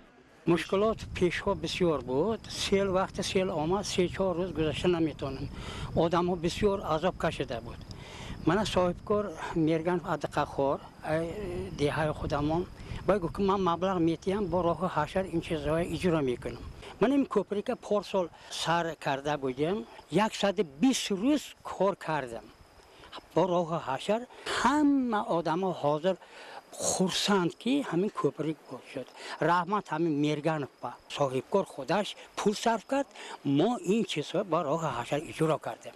[SPEAKER 37] Мушкилот пешҳо бисёр буд. Сел вақти сел омад се чор рӯз гузашта наметонем одамҳо бисёр азоб кашида буд. Мана соҳибкор мерган адақахор деҳаи худамон бой гуфт ки ман маблағ метиҳам бо роҳи ҳашар ин чизҳоро иҷро мекунам ман ин кӯприка порсол сар карда будем яксаду бист рӯз кор кардам бо роҳи ҳашар ҳама одамо ҳозир хурсанд ки ҳамин кӯприк шуд раҳмат ҳамин мерганов ба соҳибкор худаш пул сарф кард мо ин чизҳо бо роҳи ҳашар иҷро кардем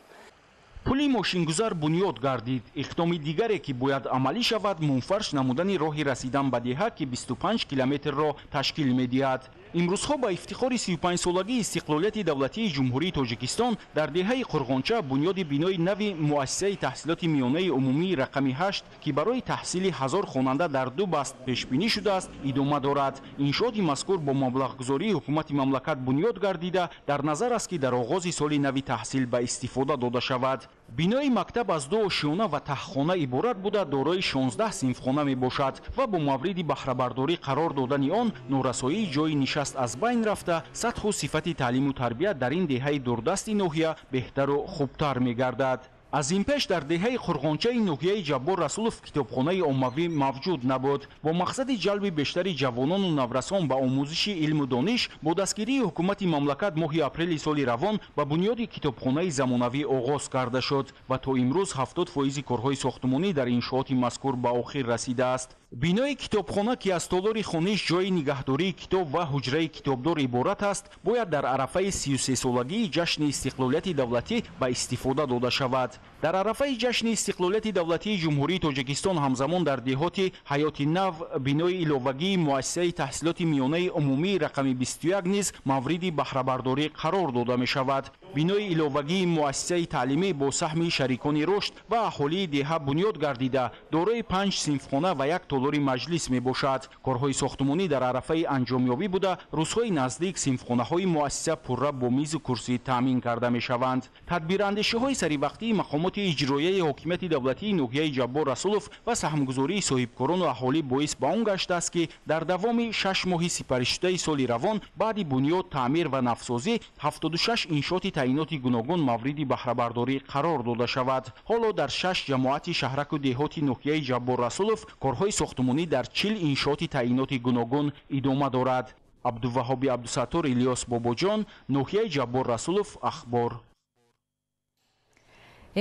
[SPEAKER 36] пули мошингузар бунёд гардид иқдоми дигаре ки бояд амалӣ шавад мунфарш намудани роҳи расидан ба деҳа ки 25 километрро ташкил медиҳад имрӯзҳо ба ифтихори 35-солагии истиқлолияти давлатии ҷумҳурии тоҷикистон дар деҳаи қурғонча бунёди бинои нави муассисаи таҳсилоти миёнаи умумии рақами 8 ки барои таҳсили ҳазор хонанда дар ду баст пешбинӣ шудааст идома дорад. Иншооти мазкур бо маблағгузории ҳукумати мамлакат бунёд гардида дар назар аст ки дар оғози соли нави таҳсил ба истифода дода шавад бинои мактаб аз ду ошиёна ва таҳхона иборат буда дорои 16 синфхона мебошад ва бо мавриди баҳрабардорӣ қарор додани он норасоии ҷои нишаст аз байн рафта сатҳу сифати таълиму тарбият дар ин деҳаи дурдасти ноҳия беҳтару хубтар мегардад аз ин пеш дар деҳаи қурғончаи ноҳияи ҷаббор расулов китобхонаи оммавӣ мавҷуд набуд. Бо мақсади ҷалби бештари ҷавонону наврасон ба омӯзиши илму дониш бо дастгирии ҳукумати мамлакат моҳи апрели соли равон ба бунёди китобхонаи замонавӣ оғоз карда шуд ва то имрӯз 70 фоизи корҳои сохтумонӣ дар иншооти мазкур ба охир расидааст бинои китобхона ки аз толори хониш ҷои нигаҳдории китоб ва ҳуҷраи китобдор иборат аст бояд дар арафаи 33солагии ҷашни истиқлолияти давлатӣ ба истифода дода шавад. Дар арафаи ҷашни истиқлолияти давлатии ҷумҳурии тоҷикистон ҳамзамон дар деҳоти ҳаёти нав бинои иловагии муассисаи таҳсилоти миёнаи умумии рақами 21 низ мавриди баҳрабардорӣ қарор дода мешавад бинои иловагии муассисаи таълимӣ бо саҳми шарикони рушд ва аҳолии деҳа бунёд гардида дорои панҷ синфхона ва як толори маҷлис мебошад. Корҳои сохтумонӣ дар арафаи анҷомёбӣ буда рӯзҳои наздик синфхонаҳои муассиса пурра бо мизу курсӣ таъмин карда мешаванд. Тадбирандешиҳои саривақтии мақомоти иҷроияи ҳокимияти давлатии ноҳияи ҷаббор расулов ва саҳмгузории соҳибкорону аҳолӣ боис ба он гаштааст ки дар давоми шаш моҳи сипаришудаи соли равон баъди бунёд таъмир ва навсозӣ 76 иншооти таъиноти гуногун мавриди баҳрабардорӣ қарор дода шавад. Ҳоло дар шаш ҷамоати шаҳраку деҳоти ноҳияи ҷаббор расулов корҳои сохтумонӣ дар чил иншооти таъиноти гуногун идома дорад. Абдуваҳоби абдусаттор илёс бобоҷон ноҳияи ҷаббор расулов ахбор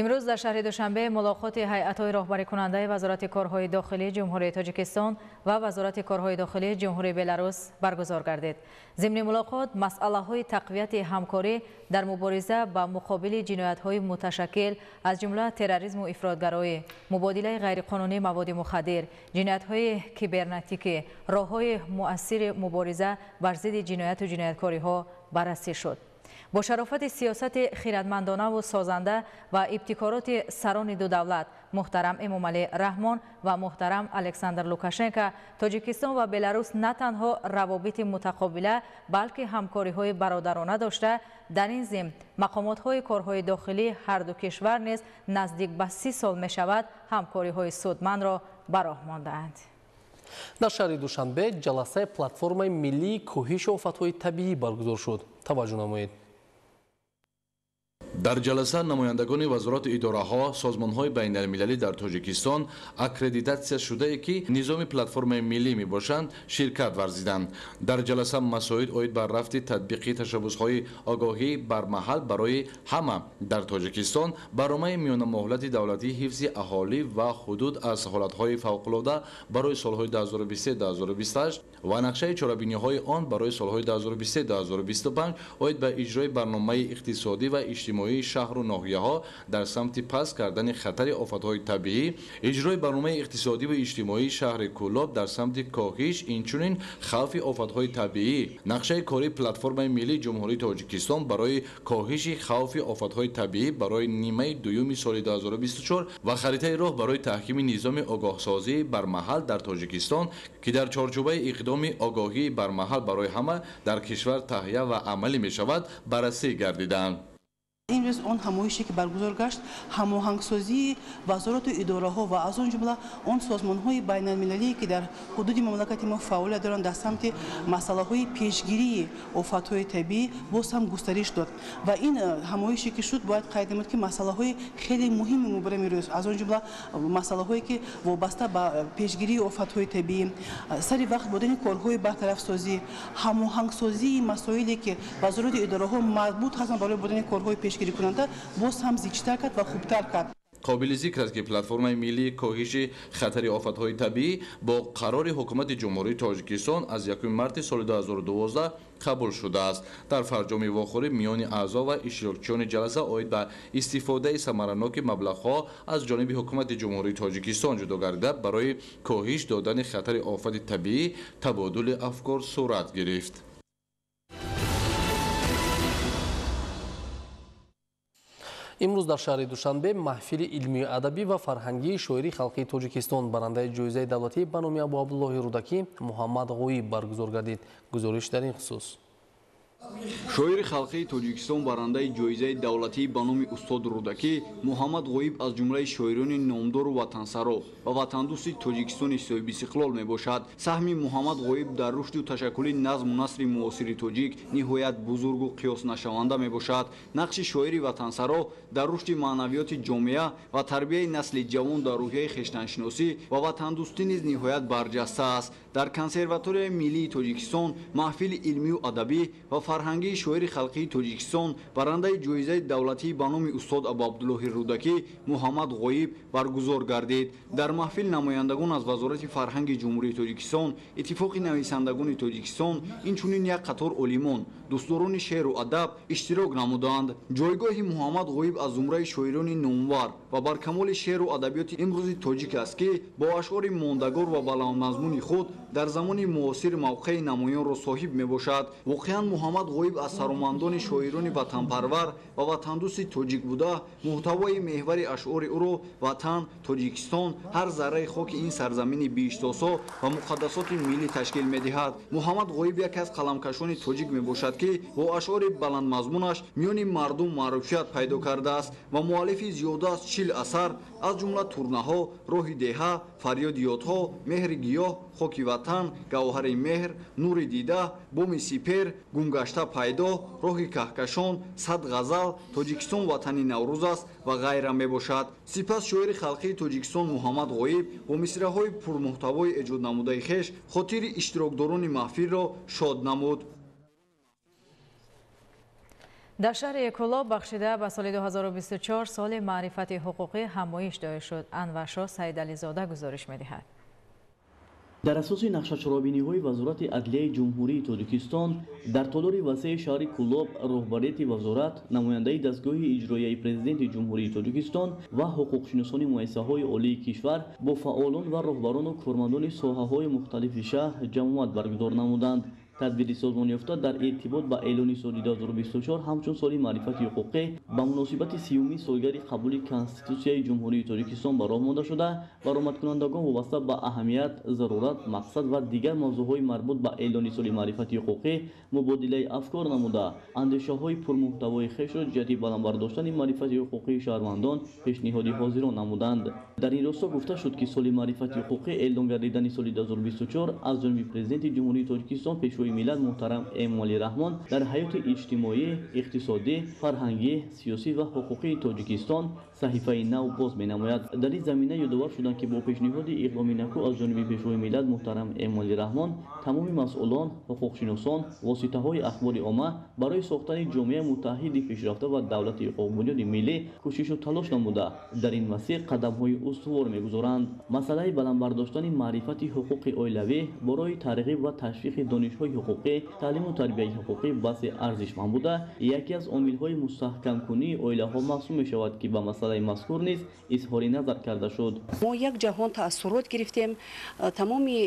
[SPEAKER 1] имрӯз дар шаҳри душанбе мулоқоти ҳайъатҳои роҳбарикунандаи вазорати корҳои дохилии ҷумҳурии тоҷикистон ва вазорати корҳои дохилии ҷумҳурии беларус баргузор гардид зимни мулоқот масъалаҳои тақвияти ҳамкорӣ дар мубориза ба муқобили ҷиноятҳои муташаккил аз ҷумла терроризму ифротгароӣ мубодилаи ғайриқонунии маводи мухаддир ҷиноятҳои кибернетикӣ роҳҳои муассири мубориза бар зидди ҷинояту ҷинояткориҳо баррасӣ шуд бо шарофати сиёсати хиратмандонаву созанда ва ибтикороти сарони ду давлат муҳтарам эмомалӣ раҳмон ва муҳтарам александр лукашенко тоҷикистон ва беларус на танҳо равобити мутақобила балки ҳамкориҳои бародарона дошта дар ин зим мақомотҳои корҳои дохилии ҳарду кишвар низ наздик ба си сол мешавад ҳамкориҳои судмандро ба роҳ мондаанд.
[SPEAKER 2] Дар шаҳри душанбе ҷаласаи платформаи миллии кӯҳиши офатҳои табиӣ баргузор шуд. Таваҷҷӯҳ намоед
[SPEAKER 38] дар ҷаласа намояндагони вазороти идораҳо созмонҳои байналмилалӣ дар тоҷикистон аккредитатсия шудае ки низоми платформаи миллӣ мебошанд ширкат варзиданд. Дар ҷаласа масоид оид ба рафти татбиқи ташаббусҳои огоҳӣ бармаҳал барои ҳама. Дар тоҷикистон барномаи миёнамоҳлати давлатии ҳифзи аҳолӣ ва ҳудуд аз ҳолатҳои фавқулода барои солҳои 2023-2028 ва нақшаи чорабиниҳои он барои солҳои 2023-2025 оид ба иҷрои барномаи иқтисодӣ ва иҷтимоӣ иҷтимоии шаҳру ноҳияҳо дар самти паст кардани хатари офатҳои табиӣ иҷрои барномаи иқтисодиву иҷтимоии шаҳри кӯлоб дар самти коҳиш инчунин хавфи офатҳои табиӣ нақшаи кории платформаи миллии ҷумҳурии тоҷикистон барои коҳиши хавфи офатҳои табиӣ барои нимаи дуюми соли 2024 ва харитаи роҳ барои таҳкими низоми огоҳсозӣ бармаҳал дар тоҷикистон ки дар чорчӯбаи иқдоми огоҳии бармаҳал барои ҳама дар кишвар таҳия ва амалӣ мешавад баррасӣ гардиданд
[SPEAKER 39] имрӯз он ҳамоише ки баргузор гашт ҳамоҳангсозии вазороту идораҳо ва аз он ҷумла он созмонҳои байналмилалие ки дар ҳудуди мамлакати мо фаъолият доранд дар самти масъалаҳои пешгирии офатҳои табиӣ боз ҳам густариш дод. Ва ин э, ҳамоише ки шуд бояд қайд намуд ки масъалаҳои хеле муҳими мубарам имрӯз аз он ҷумла масъалаҳое ки вобаста ба пешгирии офатҳои табиӣ. Сари вақт бурдани корҳои бартарафсозӣ ҳамоҳангсозии масоиле ки вазороти идораҳо марбут ҳастанд барои бурдани корҳои пешгирикунанда боз ҳам зичтар кард ва хубтар кард
[SPEAKER 38] қобили зикр аст ки платформаи миллии коҳиши хатари офатҳои табиӣ бо қарори ҳукумати ҷумҳурии тоҷикистон аз 1 марти соли 2012 қабул шудааст дар фарҷоми вохӯрӣ миёни аъзо ва иштирокчиёни ҷаласа оид ба истифодаи самараноки маблағҳо аз ҷониби ҳукумати ҷумҳурии тоҷикистон ҷудо гардида барои коҳиш додани хатари офати табиӣ табодули афкор сурат гирифт
[SPEAKER 2] имрӯз дар шаҳри душанбе маҳфили илмию адабӣ ва фарҳангии шоирии халқии тоҷикистон барандаи ҷоизаи давлатӣ ба номи абу абдуллоҳи рудакӣ муҳаммад ғоиб баргузор гардид гузориш дар ин хусус
[SPEAKER 40] шоири халқии тоҷикистон барандаи ҷоизаи давлатӣ ба номи устод рудакӣ муҳаммад ғоиб аз ҷумлаи шоирони номдору ватансаро ва ватандӯсти тоҷикистони соҳибистиқлол мебошад. Саҳми муҳаммад ғоиб дар рушду ташаккули назму насри муосири тоҷик ниҳоят бузургу қиёснашаванда мебошад. Нақши шоири ватансаро дар рушди маънавиёти ҷомеа ва тарбияи насли ҷавон дар рӯҳияи хештаншиносӣ ва ватандӯстӣ низ ниҳоят барҷаста аст дар консерваторияи миллии тоҷикистон маҳфили илмию адабӣ ва фарҳангии шоири халқии тоҷикистон барандаи ҷоизаи давлатӣ ба номи устод абуабдуллоҳи рудакӣ муҳаммад ғоиб баргузор гардид. Дар маҳфил намояндагон аз вазорати фарҳанги ҷумҳурии тоҷикистон иттифоқи нависандагони тоҷикистон инчунин як қатор олимон дӯстдорони шеъру адаб иштирок намуданд ҷойгоҳи муҳаммад ғоиб аз зумраи шоирони номвар ва баркамоли шеъру адабиёти имрӯзи тоҷик аст ки бо ашъори мондагор ва баландмазмуни худ дар замони муосир мавқеи намоёнро соҳиб мебошад воқеан муҳаммад ғоиб аз саромандони шоирони ватанпарвар ва ватандӯсти тоҷик буда муҳтавои меҳвари ашъори ӯро ватан тоҷикистон ҳар зарраи хоки ин сарзамини бииштосо ва муқаддасоти миллӣ ташкил медиҳад муҳаммад ғоиб яке аз қаламкашони тоҷик мебошад ки бо ашъори баландмазмунаш миёни мардум маъруфият пайдо кардааст ва муаллифи зиёда аз чил асар аз ҷумла турнаҳо роҳи деҳа фарёди ёдҳо меҳри гиёҳ хоки ватан гавҳари меҳр нури дида боми сипер гумгашта пайдо роҳи каҳкашон сад ғазал тоҷикистон ватани наврӯз аст ва ғайра мебошад. Сипас шоири халқии тоҷикистон муҳаммад ғоиб бо мисраъҳои пурмуҳтавои эҷоднамудаи хеш хотири иштирокдорони маҳфилро шод намуд
[SPEAKER 1] дар шаҳри экулоб бахшида ба соли 2024 соли маърифати ҳуқуқӣ ҳамоиш доир шуд. Анвашо саидализода гузориш медиҳад.
[SPEAKER 41] Дар асоси нақшачорабиниҳои вазорати адлияи ҷумҳурии тоҷикистон дар толори васеи шаҳри кулоб роҳбарияти вазорат намояндаи дастгоҳи иҷроияи президенти ҷумҳурии тоҷикистон ва ҳуқуқшиносони муассисаҳои олии кишвар бо фаъолон ва роҳбарону кормандони соҳаҳои мухталифи шаҳр ҷамъоват баргузор намуданд тадбири созмонёфта дар иртибот ба эълони соли 2024 ҳамчун соли маърифати ҳуқуқӣ ба муносибати сиюми солгари қабули конститутсияи ҷумҳурии тоҷикистон ба роҳ монда шуда. Баромадкунандагон вобаста ба аҳамият зарурат мақсад ва дигар мавзӯъҳои марбут ба эълони соли маърифати ҳуқуқӣ мубодилаи афкор намуда. Андешаҳои пурмуҳтавои хешро ҷиҳати баландбардоштани маърифати ҳуқуқии шаҳрвандон пешниҳоди ҳозирон намуданд. Дар ин росто гуфта шуд ки соли маърифати ҳуқуқӣ эълон гардидани соли 2024 аз ҷониби президенти ҷумҳурии тоҷикистон пешо ҷумҳурии миллат муҳтарам эмомалӣ раҳмон дар ҳаёти иҷтимоӣ иқтисодӣ фарҳангӣ сиёсӣ ва ҳуқуқии тоҷикистон саҳифаи нав боз менамояд дар ин замина ёдовар шуданд ки бо пешниҳоди иқдоми накӯ аз ҷониби пешвои миллат муҳтарам эмомалӣ раҳмон тамоми масъулон ҳуқуқшиносон воситаҳои ахбори омма барои сохтани ҷомеаи муттаҳиди пешрафта ва давлати ҳуқуқбунёди миллӣ кӯшишу талош намуда дар ин масир қадамҳои устувор мегузоранд масъалаи баландбардоштани маърифати ҳуқуқи оилавӣ борои тарғиб ва ташвиқи донишҳои ҳуқуқӣ таълиму тарбияи ҳуқуқӣ баҳси арзишманд буда яке аз омилҳои мустаҳкамкунии оилаҳо маҳсуб мешавад ки ба масъалаи мазкур низ изҳори назар карда шуд.
[SPEAKER 42] Мо як ҷаҳон таассурот гирифтем. Тамоми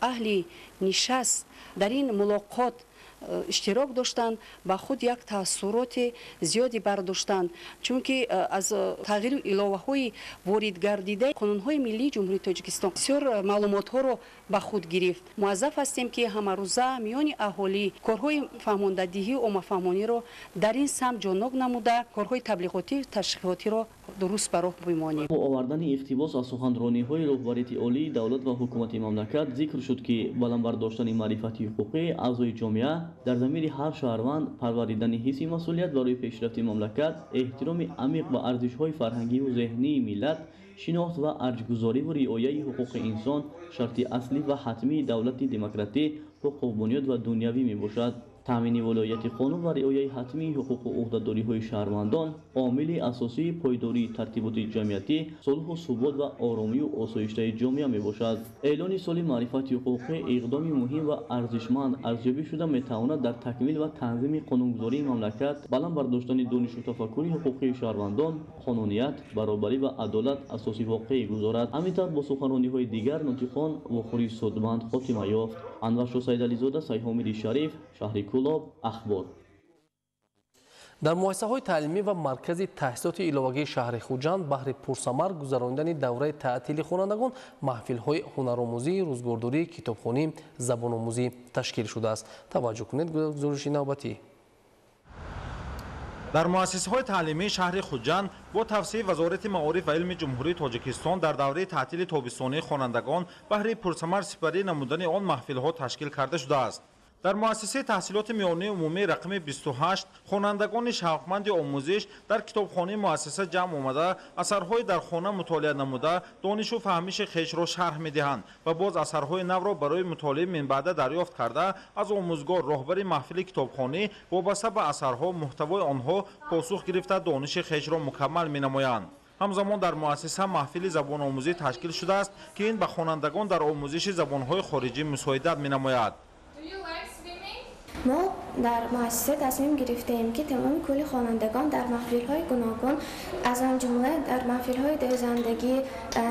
[SPEAKER 42] аҳли нишаст дар ин мулоқот Э, иштирок доштанд ба худ як таассуроти зиёде бардоштанд. Чунки э, аз тағйиру иловаҳои воридгардидаи қонунҳои миллии ҷумҳурии тоҷикистон бисёр э, маълумотҳоро ба худ гирифт. Муаззаф ҳастем ки ҳамарӯза миёни аҳолӣ корҳои фаҳмондадиҳии оммафаҳмониро дар ин самт ҷонок намуда корҳои таблиғотиву ташвиқотиро дуруст ба роҳ бимонем
[SPEAKER 41] бо овардани иқтибос аз суханрониҳои роҳбарияти олии давлат ва ҳукумати мамлакат зикр шуд ки баландбардоштани маърифати ҳуқуқи аъзои ҷомеа дар замири ҳар шаҳрванд парваридани ҳисси масъулият барои пешрафти мамлакат эҳтироми амиқ ба арзишҳои фарҳангиву зеҳнии миллат шинохт ва арҷгузориву риояи ҳуқуқи инсон шарти аслӣ ва ҳатмии давлати демократӣ ҳуқуқбунёд ва дунявӣ мебошад таъмини волояти қонун ва риояи ҳатмии ҳуқуқу ӯҳдадориҳои шаҳрвандон омили асосии пойдории тартиботи ҷамъиятӣ сулҳу субот ва оромию осоиштаи ҷомеа мебошад эълони соли маърифати ҳуқуқӣ иқдоми муҳим ва арзишманд арзёбӣ шуда метавонад дар такмил ва танзими қонунгузории мамлакат баланд бардоштани донишу тафаккури ҳуқуқии шаҳрвандон қонуният баробарӣ ва адолат асоси воқеӣ гузорад ҳамин тавр бо суханрониҳои дигар нутиқон вохӯрии судманд хотима ёфт анваршо сайдализода сайҳомиди шариф шаҳри кулоб ахбор
[SPEAKER 2] дар муассисаҳои таълимӣ ва маркази таҳсилоти иловагии шаҳри хуҷанд баҳри пурсамар гузарондани давраи таътили хонандагон маҳфилҳои ҳунаромӯзӣ рӯзгордорӣ китобхонӣ забономӯзӣ ташкил шудааст. Таваҷҷӯҳ кунед гузориши навбатӣ
[SPEAKER 43] дар муассисаҳои таълимии шаҳри хуҷанд бо тавсеи вазорати маориф ва илми ҷумҳурии тоҷикистон дар давраи таътили тобистонии хонандагон баҳри пурсамар сипарӣ намудани он маҳфилҳо ташкил карда шудааст дар муассисаи таҳсилоти миёнии умумии рақами 28 хонандагони шавқманди омӯзиш дар китобхонаи муассиса ҷамъ омада асарҳои дар хона мутолиа намуда донишу фаҳмиши хешро шарҳ медиҳанд ва боз асарҳои навро барои мутолиаи минбаъда дарёфт карда аз омӯзгор роҳбари маҳфили китобхонӣ вобаста ба асарҳо муҳтавои онҳо посух гирифта дониши хешро мукаммал менамоянд. Ҳамзамон дар муассиса маҳфили забономӯзӣ ташкил шудааст ки ин ба хонандагон дар омӯзиши забонҳои хориҷӣ мусоидат менамояд
[SPEAKER 44] мо дар муассиса тасмим гирифтаем ки тамоми кулли хонандагон дар маҳфилҳои гуногун аз он ҷумла дар маҳфилҳои дӯзандагӣ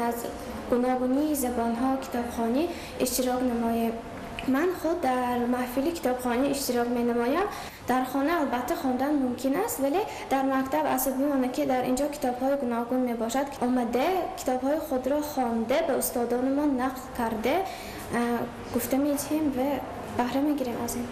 [SPEAKER 44] аз гуногунии забонҳо китобхонӣ иштирок намоем ман худ дар маҳфили китобхонӣ иштирок менамоям дар хона албатта хондан мумкин аст вале дар мактаб асоб мемонад ки дар инҷо китобҳои гуногун мебошад омаде китобҳои худро хонда ба устодонамон нақл карда гуфта медиҳем ва баҳра мегирем аз ин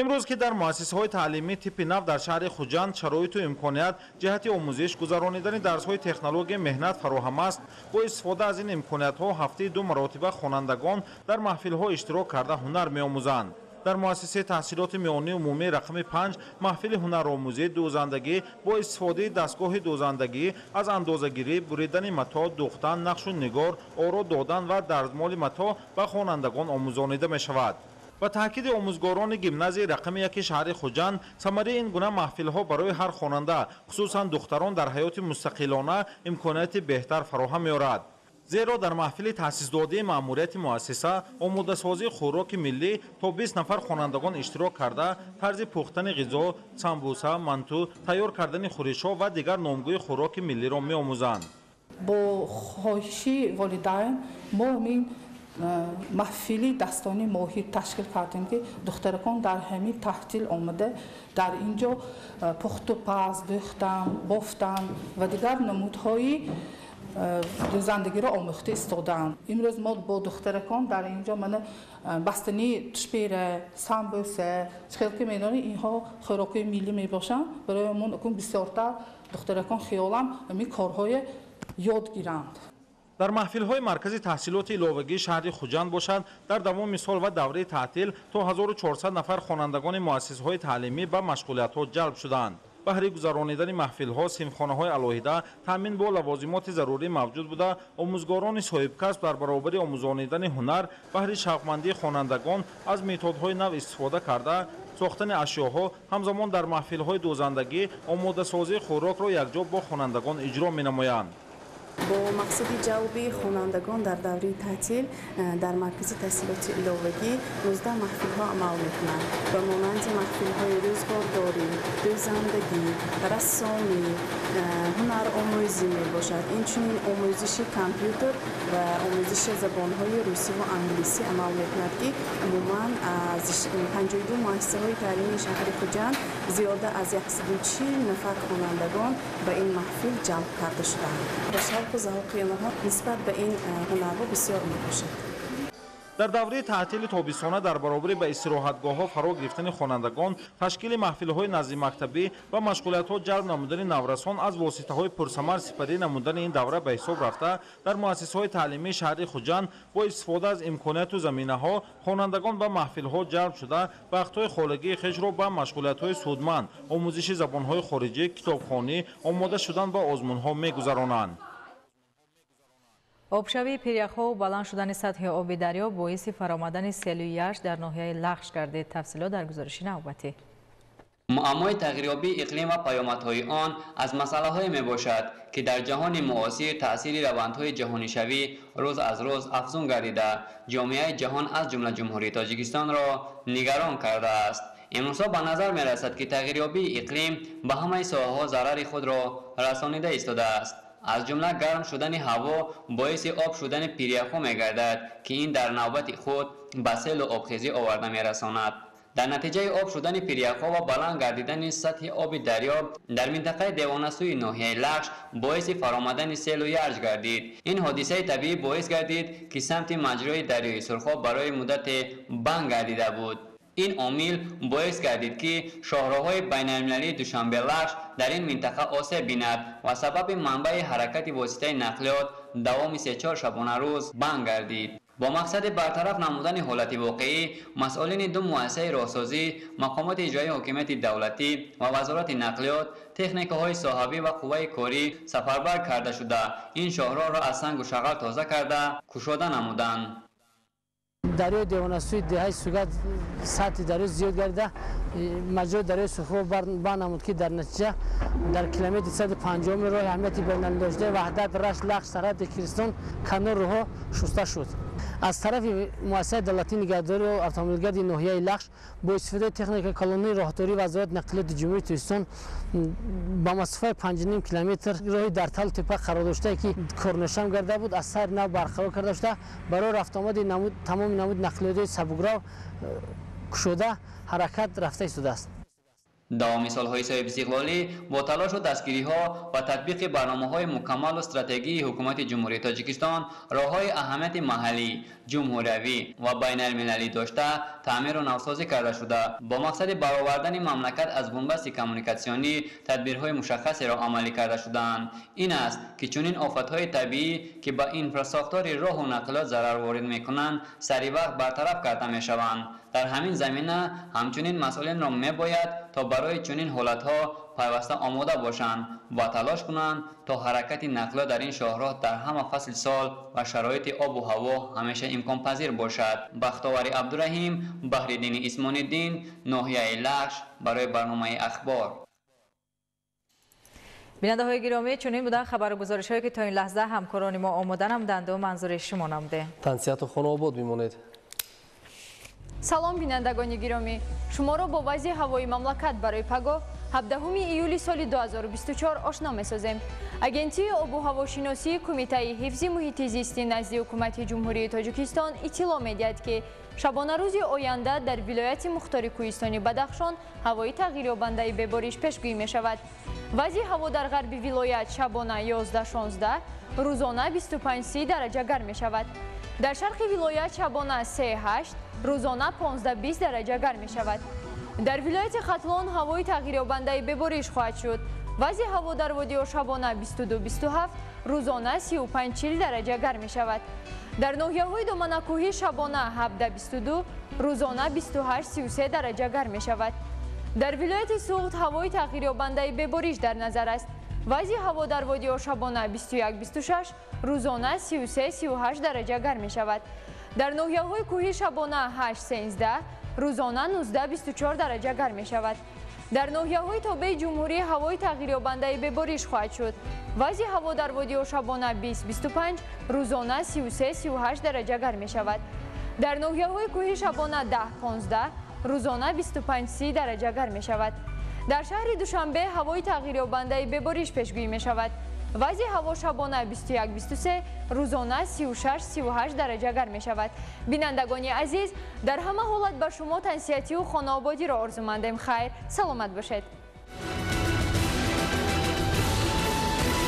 [SPEAKER 43] имрӯз ки дар муассисаҳои таълимӣ типи нав дар шаҳри хуҷанд шароиту имконият ҷиҳати омӯзиш гузаронидани дарсҳои технология меҳнат фароҳам аст. Бо истифода аз ин имкониятҳо ҳафтаи ду маротиба хонандагон дар маҳфилҳо иштирок карда ҳунар меомӯзанд. Дар муассисаи таҳсилоти миёнии умумии рақами панҷ маҳфили ҳунаромӯзии дӯзандагӣ бо истифодаи дастгоҳи дӯзандагӣ аз андозагирӣ буридани мато духтан нақшу нигор оро додан ва дардмоли мато ба хонандагон омӯзонида мешавад ба таъкиди омӯзгорони гимназияи рақами яки шаҳри хуҷанд самараи ин гуна маҳфилҳо барои ҳар хонанда хусусан духтарон дар ҳаёти мустақилона имконияти беҳтар фароҳам меорад. Зеро дар маҳфили таъсисдодии маъмурияти муассиса омодасозии хӯроки миллӣ то бист нафар хонандагон иштирок карда тарзи пухтани ғизо самбуса манту тайёр кардани хӯришҳо ва дигар номгӯи хӯроки миллиро меомӯзанд.
[SPEAKER 45] Бо хоҳиши волидайн мо мин маҳфили дастони моҳир ташкил кардем ки духтаракон дар ҳамин таҳтил омада дар ин ҷо пухту паз дӯхтан бофтан ва дигар намудҳои дӯзандагиро омӯхта истодаанд имрӯз мо бо духтаракон дар ин ҷо мана бастани тушпире самбусе хел ки медонӣ инҳо хӯрокҳои миллӣ мебошанд. Барои мон акун бисёртар духтаракон хиёлам ҳамин корҳое ёд гиранд
[SPEAKER 43] дар маҳфилҳои маркази таҳсилоти иловагии шаҳри хуҷанд бошад дар давоми сол ва давраи таътил то 1400 нафар хонандагони муассисаҳои таълимӣ ба машғулиятҳо ҷалб шуданд. Баҳри гузаронидани маҳфилҳо синфхонаҳои алоҳида таъмин бо лавозимоти зарурӣ мавҷуд буда. Омӯзгорони соҳибкасб дар баробари омӯзонидани ҳунар баҳри шавқмандии хонандагон аз методҳои нав истифода карда. Сохтани ашёҳо ҳамзамон дар маҳфилҳои дӯзандагӣ омодасозии хӯрокро якҷо бо хонандагон иҷро менамоянд
[SPEAKER 46] бо мақсади ҷалби хонандагон дар даври таътил дар маркази таҳсилоти иловагӣ 19 маҳфилҳо амал мекунанд. Ба монанди маҳфилҳои рӯзгордорӣ дӯзандагӣ рассомӣ ҳунаромӯзӣ мебошад. Инчунин омӯзиши компютер ва омӯзиши забонҳои русиву англисӣ амал мекунад ки умуман аз 52 муассисаҳои таълими шаҳри хуҷанд зиёда аз 140 нафар хонандагон ба ин маҳфил ҷалб карда шуданд ба шавқу завқи онҳо нисбат ба ин ҳунарҳо бисёр мебошад.
[SPEAKER 43] Дар давраи таътили тобистона дар баробари ба истироҳатгоҳҳо фаро гирифтани хонандагон ташкили маҳфилҳои назди мактабӣ ва машғулиятҳо ҷалб намудани наврасон аз воситаҳои пурсамар сипарӣ намудани ин давра ба ҳисоб рафта дар муассисаҳои таълимии шаҳри хуҷанд бо истифода аз имконияту заминаҳо хонандагон ба маҳфилҳо ҷалб шуда вақтҳои холагии хешро ба машғулиятҳои судманд омӯзиши забонҳои хориҷӣ китобхонӣ омода шудан ба озмунҳо мегузаронанд
[SPEAKER 1] обшавии пиряхҳо баланд шудани сатҳи оби дарё боиси фаромадани селу яш дар ноҳияи лахш гардид тафсилот дар гузориши навбатӣ
[SPEAKER 47] муаммои тағйириёбии иқлим ва паёмадҳои он аз масъалаҳое мебошад ки дар ҷаҳони муосир таъсири равандҳои ҷаҳонишавӣ рӯз аз рӯз афзун гардида ҷомеаи ҷаҳон аз ҷумла ҷумҳурии тоҷикистонро нигарон кардааст имрӯзҳо ба назар мерасад ки тағйириёбии иқлим ба ҳамаи соҳаҳо зарари худро расонида истодааст аз ҷумла гарм шудани ҳаво боиси об шудани пиряхҳо мегардад ки ин дар навбати худ ба селу обхезӣ оварда мерасонад дар натиҷаи об шудани пиряхҳо ва баланд гардидани сатҳи оби дарё дар минтақаи девонасӯи ноҳияи лахш боиси фаромадани селу ярҷ гардид ин ҳодисаи табиӣ боис гардид ки самти маҷрои дарёи сурхоб барои муддате банд гардида буд ин омил боис гардид ки шоҳроҳҳои байналмилалии душанбелахш дар ин минтақа осеб бинад ва сабаби манбаи ҳаракати воситаи нақлиёт давоми сечор шабонарӯз банд гардид бо мақсади бартараф намудани ҳолати воқеӣ масъулини ду муассисаи роҳсозӣ мақомоти иҷроии ҳокимияти давлатӣ ва вазорати нақлиёт техникаҳои соҳавӣ ва қувваи корӣ сафарбар карда шуда ин шоҳроҳро аз сангу шағал тоза карда кушода намуданд
[SPEAKER 48] дарёи девонасӯи деҳаи сугат сатҳи дарё зиёд гардида маҷрои дарёи сурхо банд намуд ки дар натиҷа дар километри сади панҷоми роҳи аҳамияти бейналмилалӣ дошта ваҳдат рашт лахш сарҳади киристон канор роҳҳо шуста шуд аз тарафи муассисаи давлатии нигаҳдории автомобилгарди ноҳияи лахш бо истифодаи техникаи колонии роҳдории вазорати нақлиёти ҷумҳурии тоҷикистон ба масофаи панҷним километр роҳи дар талу теппа қарор доштае ки корнишам гарда буд аз сайри нав барқарор карда шуда барои рафтуомади тамоми намуди нақлиётии сабукрав э, кушода ҳаракат рафта истодааст
[SPEAKER 47] давоми солҳои соҳиби истиқлолӣ бо талошу дастгириҳо ва татбиқи барномаҳои мукаммалу стратегии ҳукумати ҷумҳурии тоҷикистон роҳҳои аҳамияти маҳаллӣ ҷумҳуриявӣ ва байналмилалӣ дошта таъмиру навсозӣ карда шуда. Бо мақсади баровардани мамлакат аз бунбасти коммуникатсионӣ тадбирҳои мушаххасеро амалӣ карда шудаанд ин аст ки чунин офатҳои табиӣ ки ба инфрасохтори роҳу нақлиёт зарар ворид мекунанд саривақт бартараф карда мешаванд. Дар ҳамин замина ҳамчунин масъулинро мебояд то барои чунин ҳолатҳо пайваста омода бошанд ва талош кунанд то ҳаракати нақлиёт дар ин шоҳроҳ дар ҳама фасли сол ва шароити обу ҳаво ҳамеша имконпазир бошад бахтовари абдураҳим баҳриддини исмониддин ноҳияи лахш барои барномаи ахбор
[SPEAKER 1] бинандаҳои гиромӣ чунин буданд хабару гузоришҳое ки то ин лаҳза ҳамкорони мо омода намуданду манзури шумо намудем
[SPEAKER 2] тансияту хонаобод бимонед
[SPEAKER 49] салом бинандагони гиромӣ шуморо бо вазъи ҳавои мамлакат барои пагоҳ 17 июли соли 2024 ошно месозем. Агентии обу ҳавошиносии кумитаи ҳифзи муҳити зисти назди ҳукумати ҷумҳурии тоҷикистон иттилоъ медиҳад ки шабонарӯзи оянда дар вилояти мухтори кӯҳистони бадахшон ҳавои тағйирёбандаи бебориш пешгӯӣ мешавад. Вазъи ҳаво дар ғарби вилоят шабона 11-16 рӯзона 25 дараҷа гарм мешавад дар шарқи вилоят шабона 38 рӯзона 15-20 дараҷа гарм мешавад. Дар вилояти хатлон ҳавои тағйирёбандаи бебориш хоҳад шуд. Вазъи ҳаво дар водио шабона 22-27 рӯзона 35-40 дараҷа гарм мешавад. Дар ноҳияҳои доманакӯҳӣ шабона 17-22 рӯзона 28-33 дараҷа гарм мешавад. Дар вилояти суғд ҳавои тағйирёбандаи бебориш дар назар аст вазъи ҳаво дар водио шабона 21-26 рӯзона 33-38 дараҷа гарм мешавад. Дар ноҳияҳои кӯҳӣ шабона 8 13 рӯзона 19 24 дараҷа гарм мешавад. Дар ноҳияҳои тобеи ҷумҳурӣ ҳавои тағйирёбандаи бебориш хоҳад шуд. Вазъи ҳаво дар водиҳо шабона 20-25 рӯзона 33-38 дараҷа гарм мешавад. Дар ноҳияҳои кӯҳӣ шабона 10-15 рӯзона 25-30 дараҷа гарм мешавад дар шаҳри душанбе ҳавои тағйирёбандаи бебориш пешгӯӣ мешавад. Вазъи ҳаво шабона 21-23 рӯзона 36-38 дараҷа гарм мешавад. Бинандагони азиз дар ҳама ҳолат ба шумо тансиҳатию хонаободиро орзумандем. Хайр саломат бошед